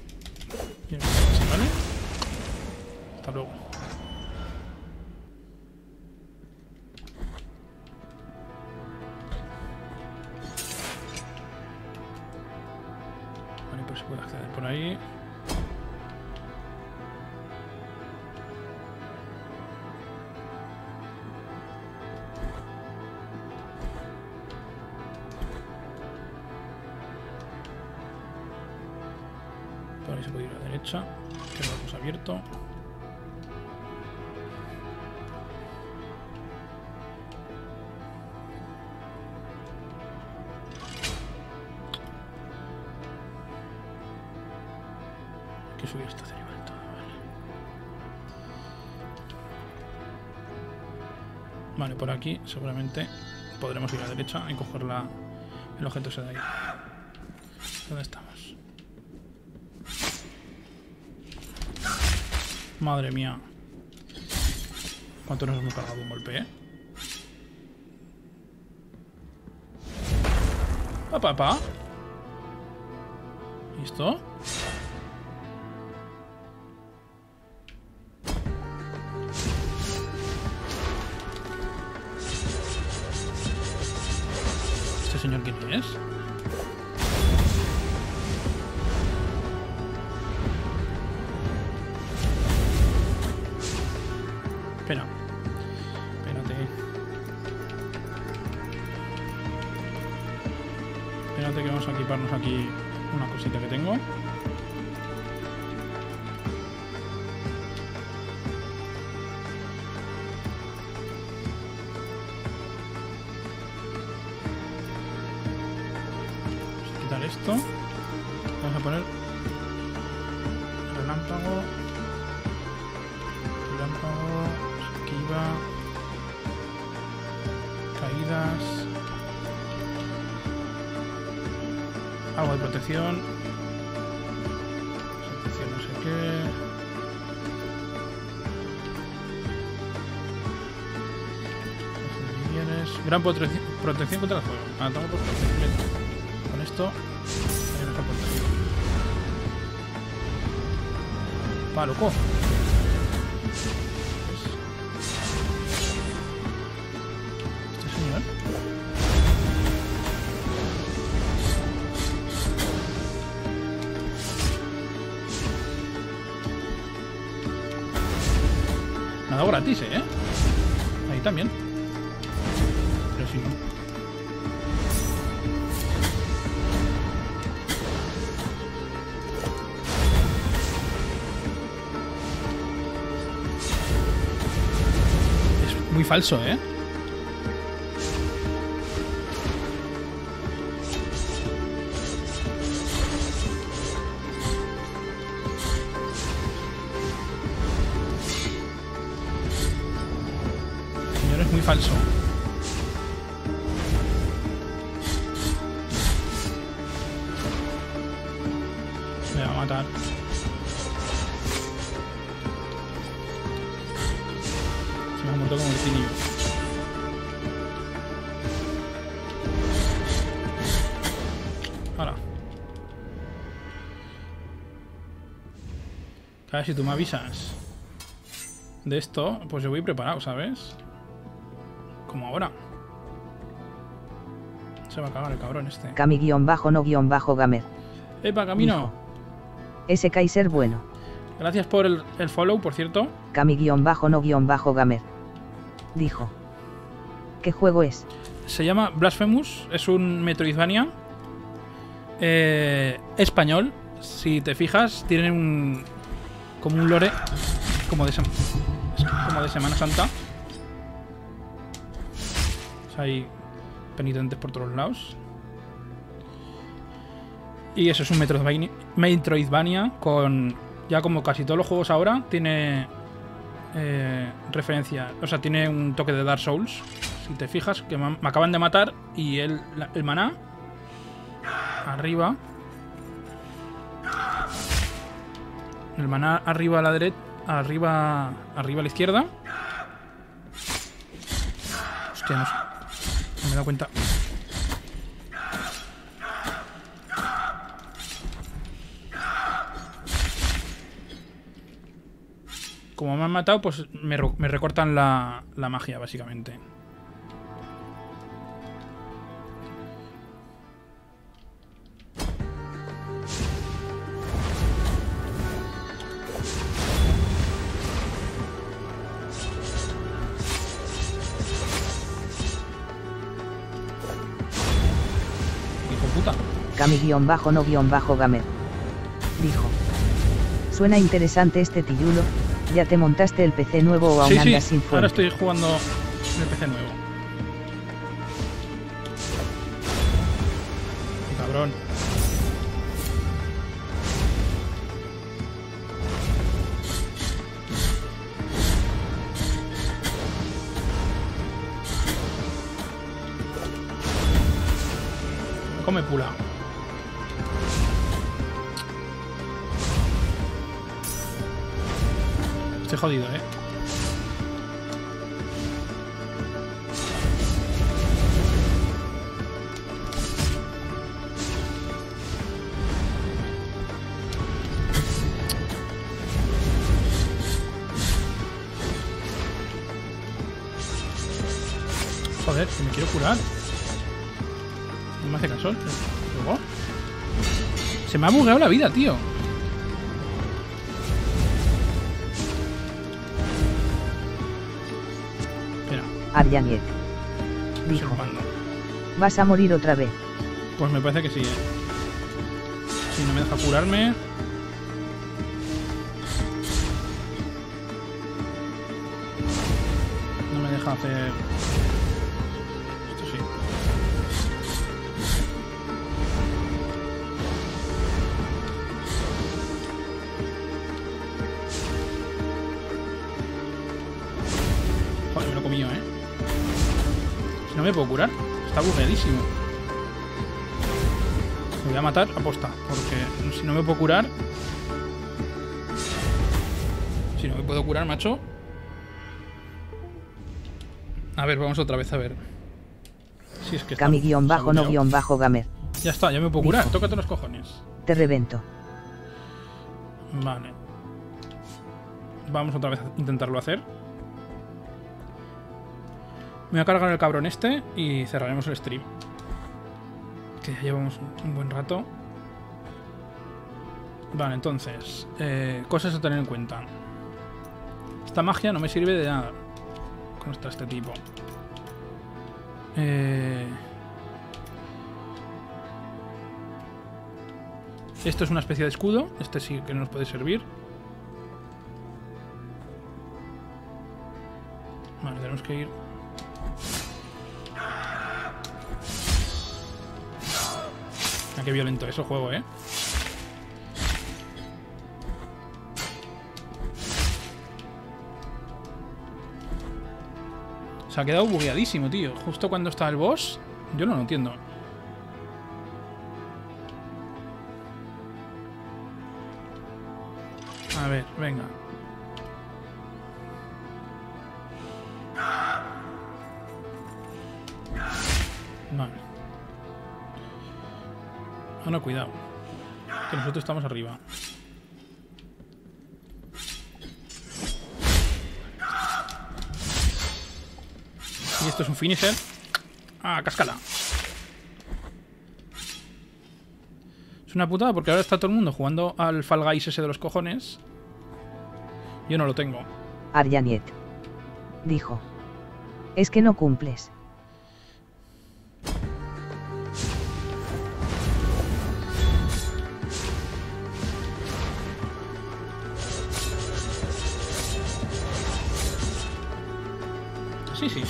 Por aquí seguramente podremos ir a la derecha y coger la, el objeto ese de ahí. ¿Dónde estamos? Madre mía. ¿Cuánto nos hemos cargado un golpe, eh? ¡Papá, papá! ¿Listo? Protección, contra el fuego. Ah, tengo protección. Bien. Con esto hay mejor protección. Va, loco. Este señor. Dado gratis, ¿eh? Falso, ¿eh? Claro, si tú me avisas de esto, pues yo voy preparado, ¿sabes? Como ahora. Se va a cagar el cabrón este. Cami-no-gamer. ¡Epa, camino! Ese Kaiser bueno. Gracias por el, el follow, por cierto. Cami-no-gamer. Dijo. ¿Qué juego es? Se llama Blasphemous, es un Metroidvania eh, español. Si te fijas, tiene un. Como un lore como de, como de Semana Santa. Hay penitentes por todos lados. Y eso es un Metroidvania, Metroidvania con. Ya como casi todos los juegos ahora, tiene eh, referencia. O sea, tiene un toque de Dark Souls. Si te fijas, que me, acaban de matar y el, el maná. Arriba. El maná arriba a la derecha. Arriba. Arriba a la izquierda. Hostia, no sé. No me he dado cuenta. Como me han matado, pues me, me recortan la, la magia, básicamente. Cami-no-gamer. Dijo. Suena interesante este tillulo, ¿ya te montaste el PC nuevo o aún Sí, sí, andas sin ahora fuente? estoy jugando en el PC nuevo. Eh. Joder, que me quiero curar. No me hace caso. ¿Luego? Se me ha bugueado la vida, tío. Espera, Arjaniet. Dijo. Vas a morir otra vez. Pues me parece que sí, eh. Si no me deja curarme. Puedo curar. Está bugueadísimo. Me voy a matar a posta, porque si no me puedo curar... Si no me puedo curar, macho... A ver, vamos otra vez a ver. Si es que está- se ha bugueado. Cami-no-gamer. Ya está, ya me puedo curar. Dijo. Tócate los cojones. Te revento. Vale. Vamos otra vez a intentarlo hacer. Me voy a cargar el cabrón este y cerraremos el stream. Que ya llevamos un- buen rato. Vale, entonces. eh, cosas a tener en cuenta. Esta magia no me sirve de nada. ¿Cómo está este tipo? Eh... Esto es una especie de escudo. Este sí que nos puede servir. Vale, tenemos que ir. Ah, qué violento eso juego, eh. Se ha quedado bugueadísimo, tío. Justo cuando está el boss, yo no lo entiendo. A ver, venga. Vale. Ah, no, cuidado. Que nosotros estamos arriba. Y esto es un finisher. Ah, cascala. Es una putada porque ahora está todo el mundo jugando al Fall Guys ese de los cojones. Yo no lo tengo. Arjaniet. Dijo. Es que no cumples. Sí, sí.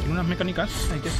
Tiene unas mecánicas, hay que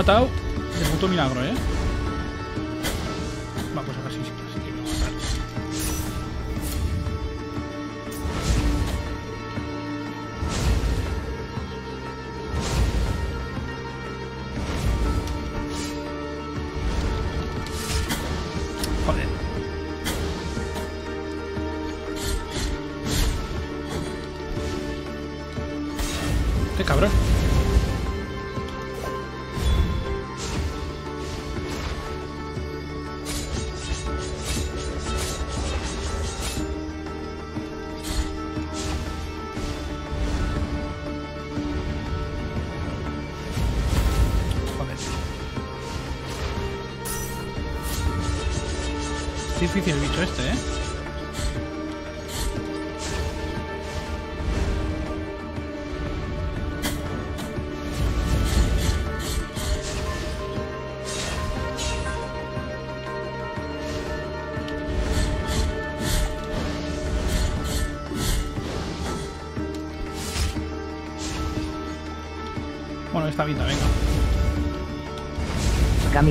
matado de puto milagro, ¿eh?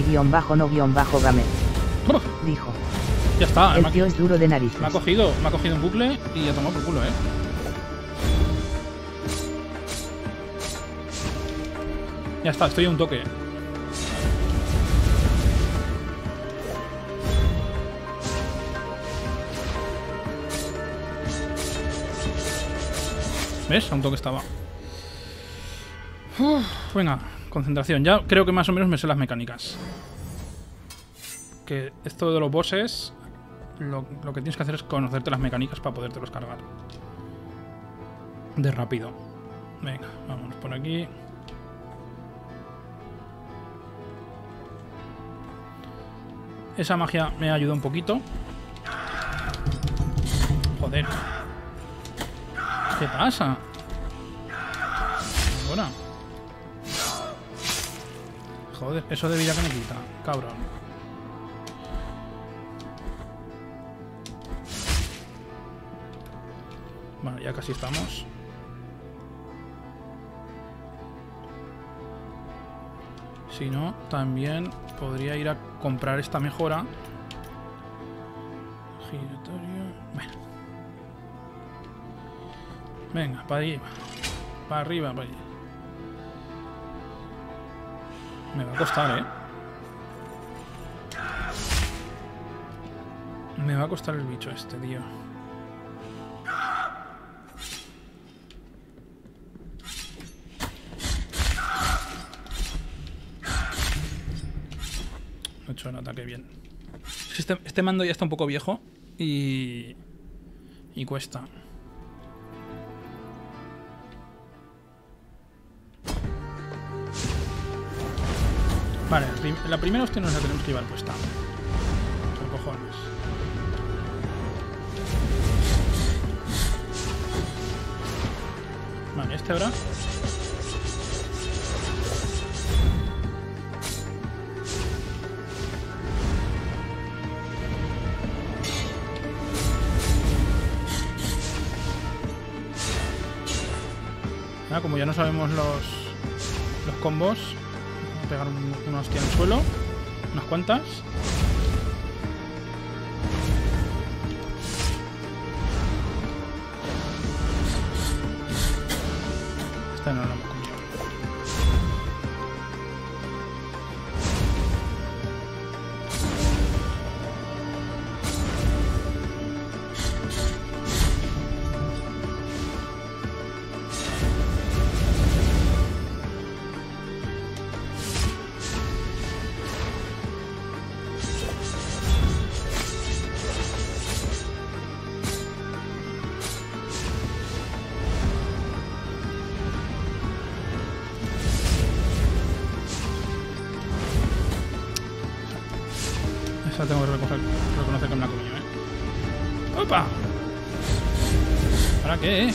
Cami-no-game, Uf, dijo. ya está, El me ha, tío es duro de narices. me ha cogido, me ha cogido un bucle y ya tomado por culo, eh. Ya está, estoy a un toque. ¿Ves? A un toque estaba. Uf, venga, concentración. Ya creo que más o menos me sé las mecánicas. Que esto de los bosses, lo, lo que tienes que hacer es conocerte las mecánicas para podértelos cargar. De rápido. Venga, vámonos por aquí. Esa magia me ayudó un poquito. Joder. ¿Qué pasa? Bueno. Joder, eso de vida que me quita, cabrón. Vale, ya casi estamos. Si no, también podría ir a comprar esta mejora. Giratorio. Bueno. Venga, para arriba. Para arriba, para allí. Me va a costar, ¿eh? Me va a costar el bicho este, tío. Hecho un ataque bien. Este, este mando ya está un poco viejo y... Y cuesta. Vale, la primera hostia nos la tenemos que llevar puesta. Por cojones. Vale, este ahora. Ah, como ya no sabemos los, los combos, vamos a pegar un- una hostia en el suelo. Unas cuantas.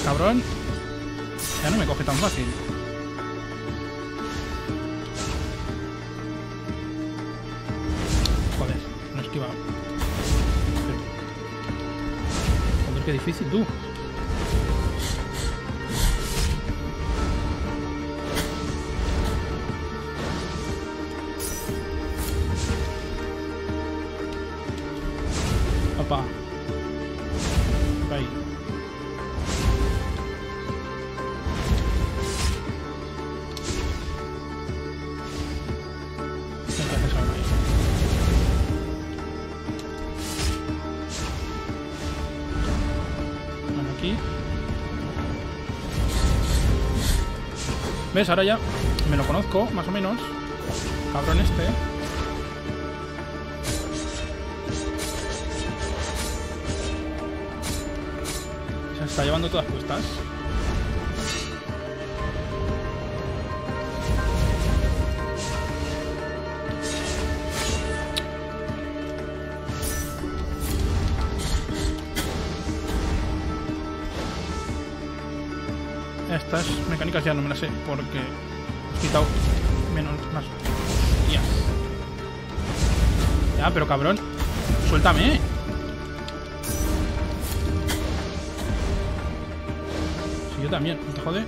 Cabrón? ¿Ves? Ahora ya me lo conozco, más o menos. Cabrón este. Se está llevando todas puestas. Ya no me las sé porque he quitado menos más. Hostias. Ya, pero cabrón, suéltame. Si yo también, ¿no te jode?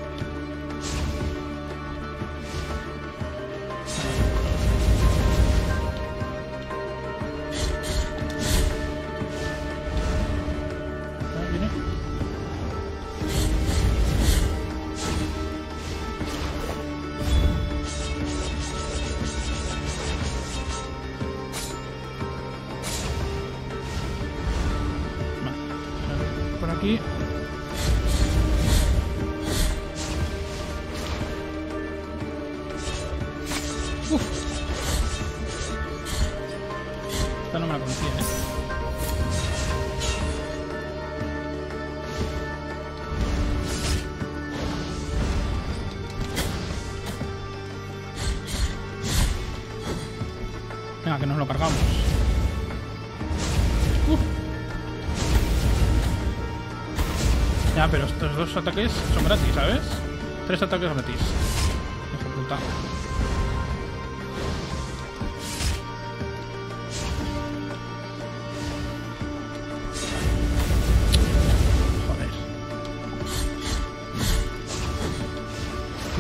Ataques son gratis, ¿sabes? Tres ataques gratis. Hijo puta. Joder.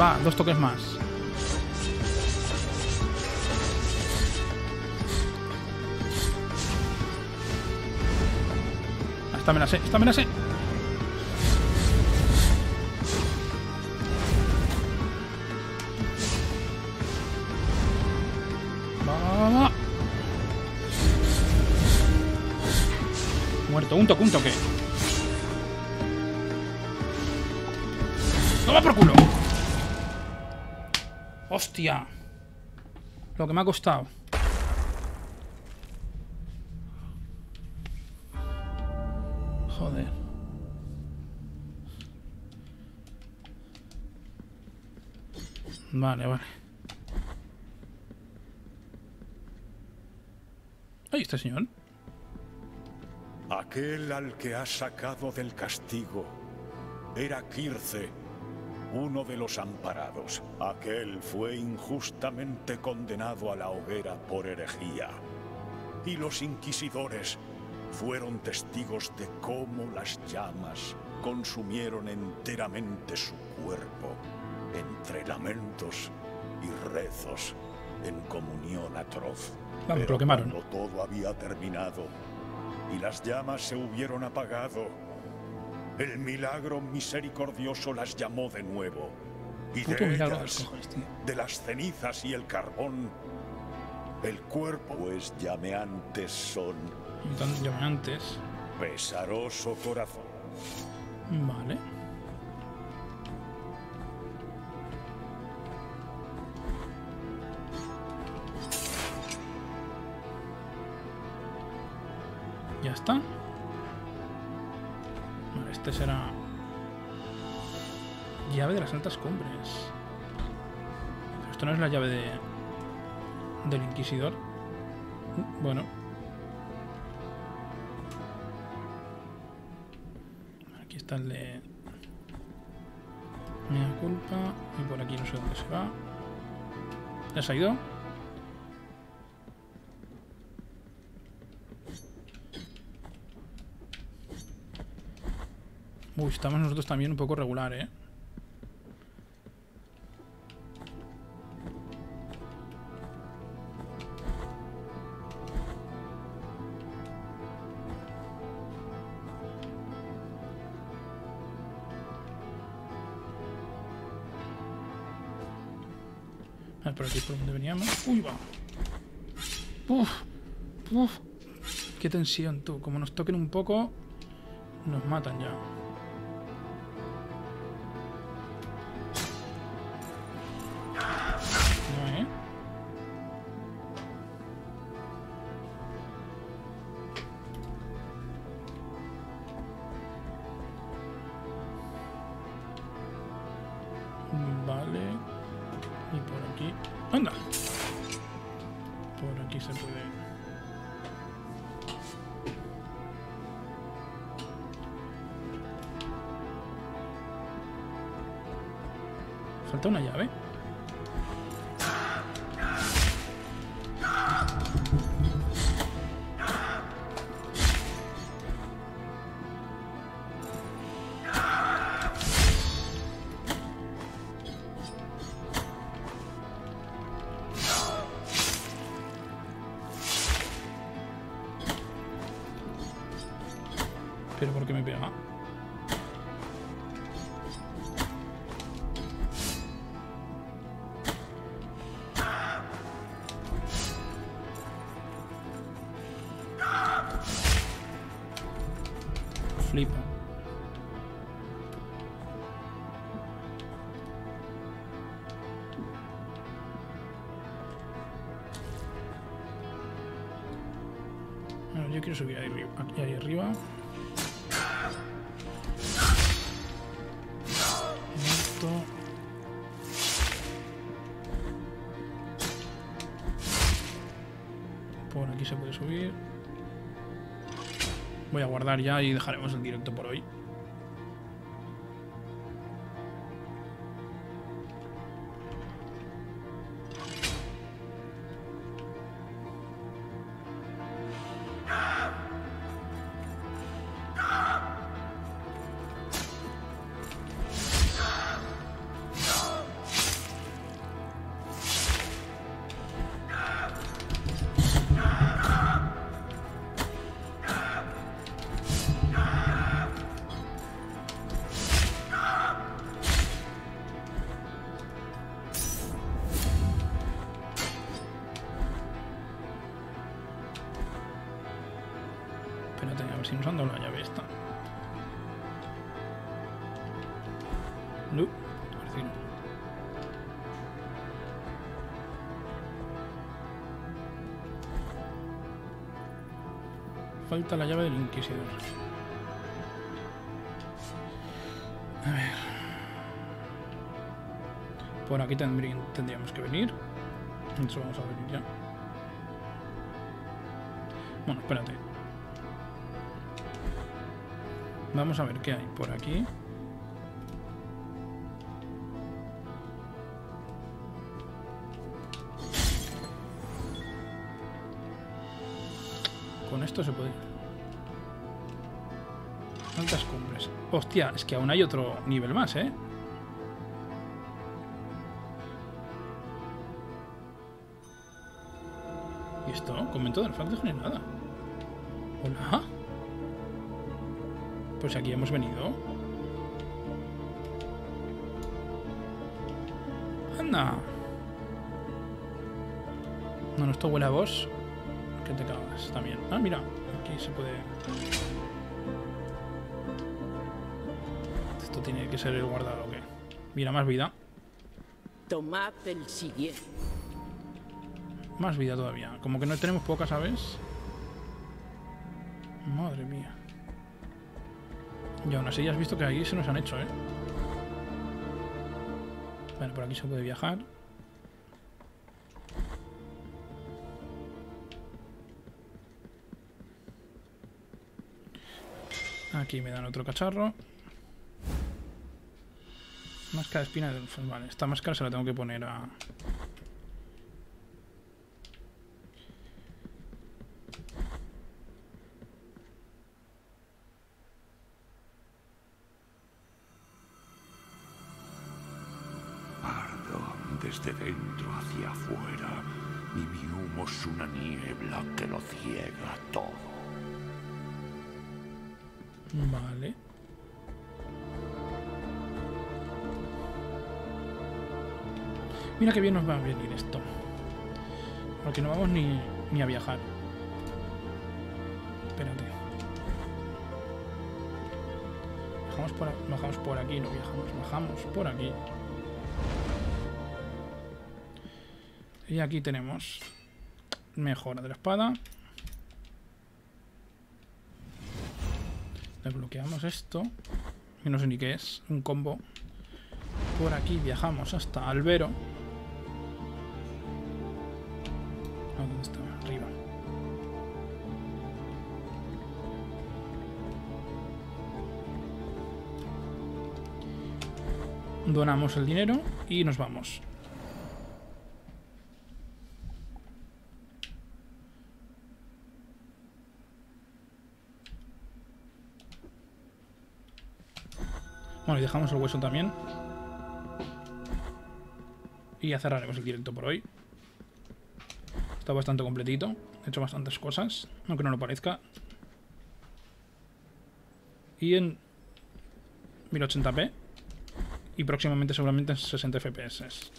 Va, dos toques más. Esta me la sé, esta me la sé. Lo que me ha costado. Joder. Vale, vale. Ahí está, señor. Aquel al que has sacado del castigo era Kirce, uno de los amparados. Aquel fue injustamente condenado a la hoguera por herejía. Y los inquisidores fueron testigos de cómo las llamas consumieron enteramente su cuerpo, entre lamentos y rezos, en comunión atroz. Vamos, Pero lo quemaron. cuando todo había terminado y las llamas se hubieron apagado, el milagro misericordioso las llamó de nuevo. Y Puto de de ellas, las cenizas y el carbón, el cuerpo, pues llameantes son, Y tan llamantes. pesaroso corazón. Vale. Ya está. Vale, este será... Llave de las altas cumbres. Esto no es la llave de... Del inquisidor. Bueno. Aquí está el de... Mea culpa. Y por aquí no sé dónde se va. ¿Ya se ha ido? Uy, estamos nosotros también un poco regular, ¿eh? Ah, pero aquí por donde veníamos. ¡Uy, va! ¡Uf! ¡Uf! ¡Qué tensión, tú! Como nos toquen un poco, nos matan ya. Ya y dejaremos el directo por hoy. Falta la llave del Inquisidor. A ver. Por aquí tendrí- tendríamos que venir. Eso vamos a venir ya. Bueno, espérate. Vamos a ver qué hay por aquí. Con esto se puede. Cumbres. Hostia, es que aún hay otro nivel más, ¿eh? ¿Y esto? Convento del Fac de Generada. Hola. Pues aquí hemos venido. Anda. No, no, esto huele a vos. Que te cagas también. Ah, mira. Aquí se puede... tiene que ser el guardado, ¿o qué? Mira, más vida. Tomad el siguiente. Más vida todavía. Como que no tenemos poca, ¿sabes? Madre mía. Y aún así ya has visto que ahí se nos han hecho, ¿eh? Bueno, por aquí se puede viajar. Aquí me dan otro cacharro. Máscara de espina del... Vale, esta máscara se la tengo que poner a... Desde dentro hacia afuera, y mi humo es una niebla que lo ciega todo. Vale. Mira qué bien nos va a venir esto. Porque no vamos ni, ni a viajar. Espérate. Bajamos por, bajamos por aquí, no viajamos, bajamos por aquí. Y aquí tenemos mejora de la espada. Desbloqueamos esto. Que no sé ni qué es. Un combo. Por aquí viajamos hasta Albero. Donamos el dinero y nos vamos. Bueno, y dejamos el hueso también. Y ya cerraremos el directo por hoy. Está bastante completito. He hecho bastantes cosas, aunque no lo parezca. Y en 1080p. Y próximamente seguramente en 60 fps.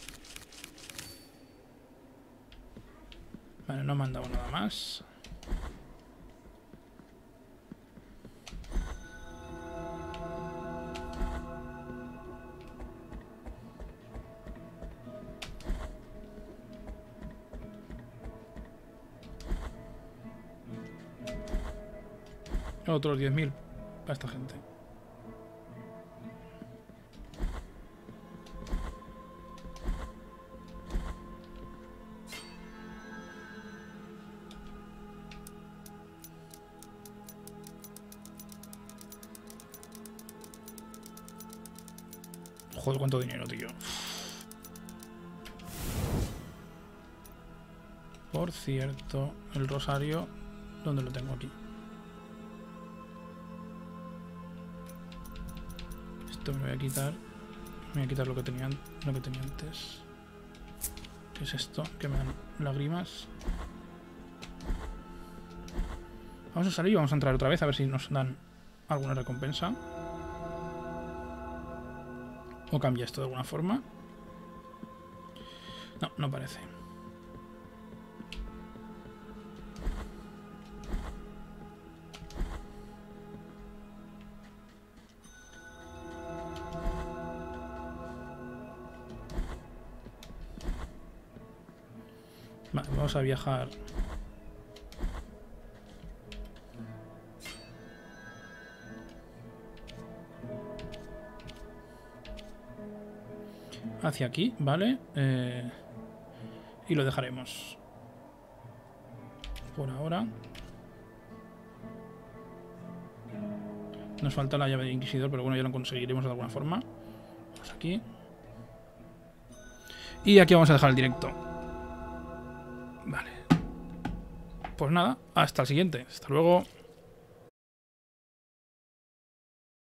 Vale, no me han dado nada más. Otros 10.000 para esta gente. Cuánto dinero, tío. Por cierto, el rosario, ¿dónde lo tengo aquí? Esto me lo voy a quitar. Me voy a quitar lo que tenía, lo que tenía antes. ¿Qué es esto? Que me dan lágrimas. Vamos a salir y vamos a entrar otra vez a ver si nos dan alguna recompensa. ¿O cambia esto de alguna forma? No, no parece. Vamos a viajar. Hacia aquí, ¿vale? Eh, y lo dejaremos. Por ahora. Nos falta la llave de Inquisidor, pero bueno, ya lo conseguiremos de alguna forma. Vamos aquí. Y aquí vamos a dejar el directo. Vale. Pues nada, hasta el siguiente. Hasta luego.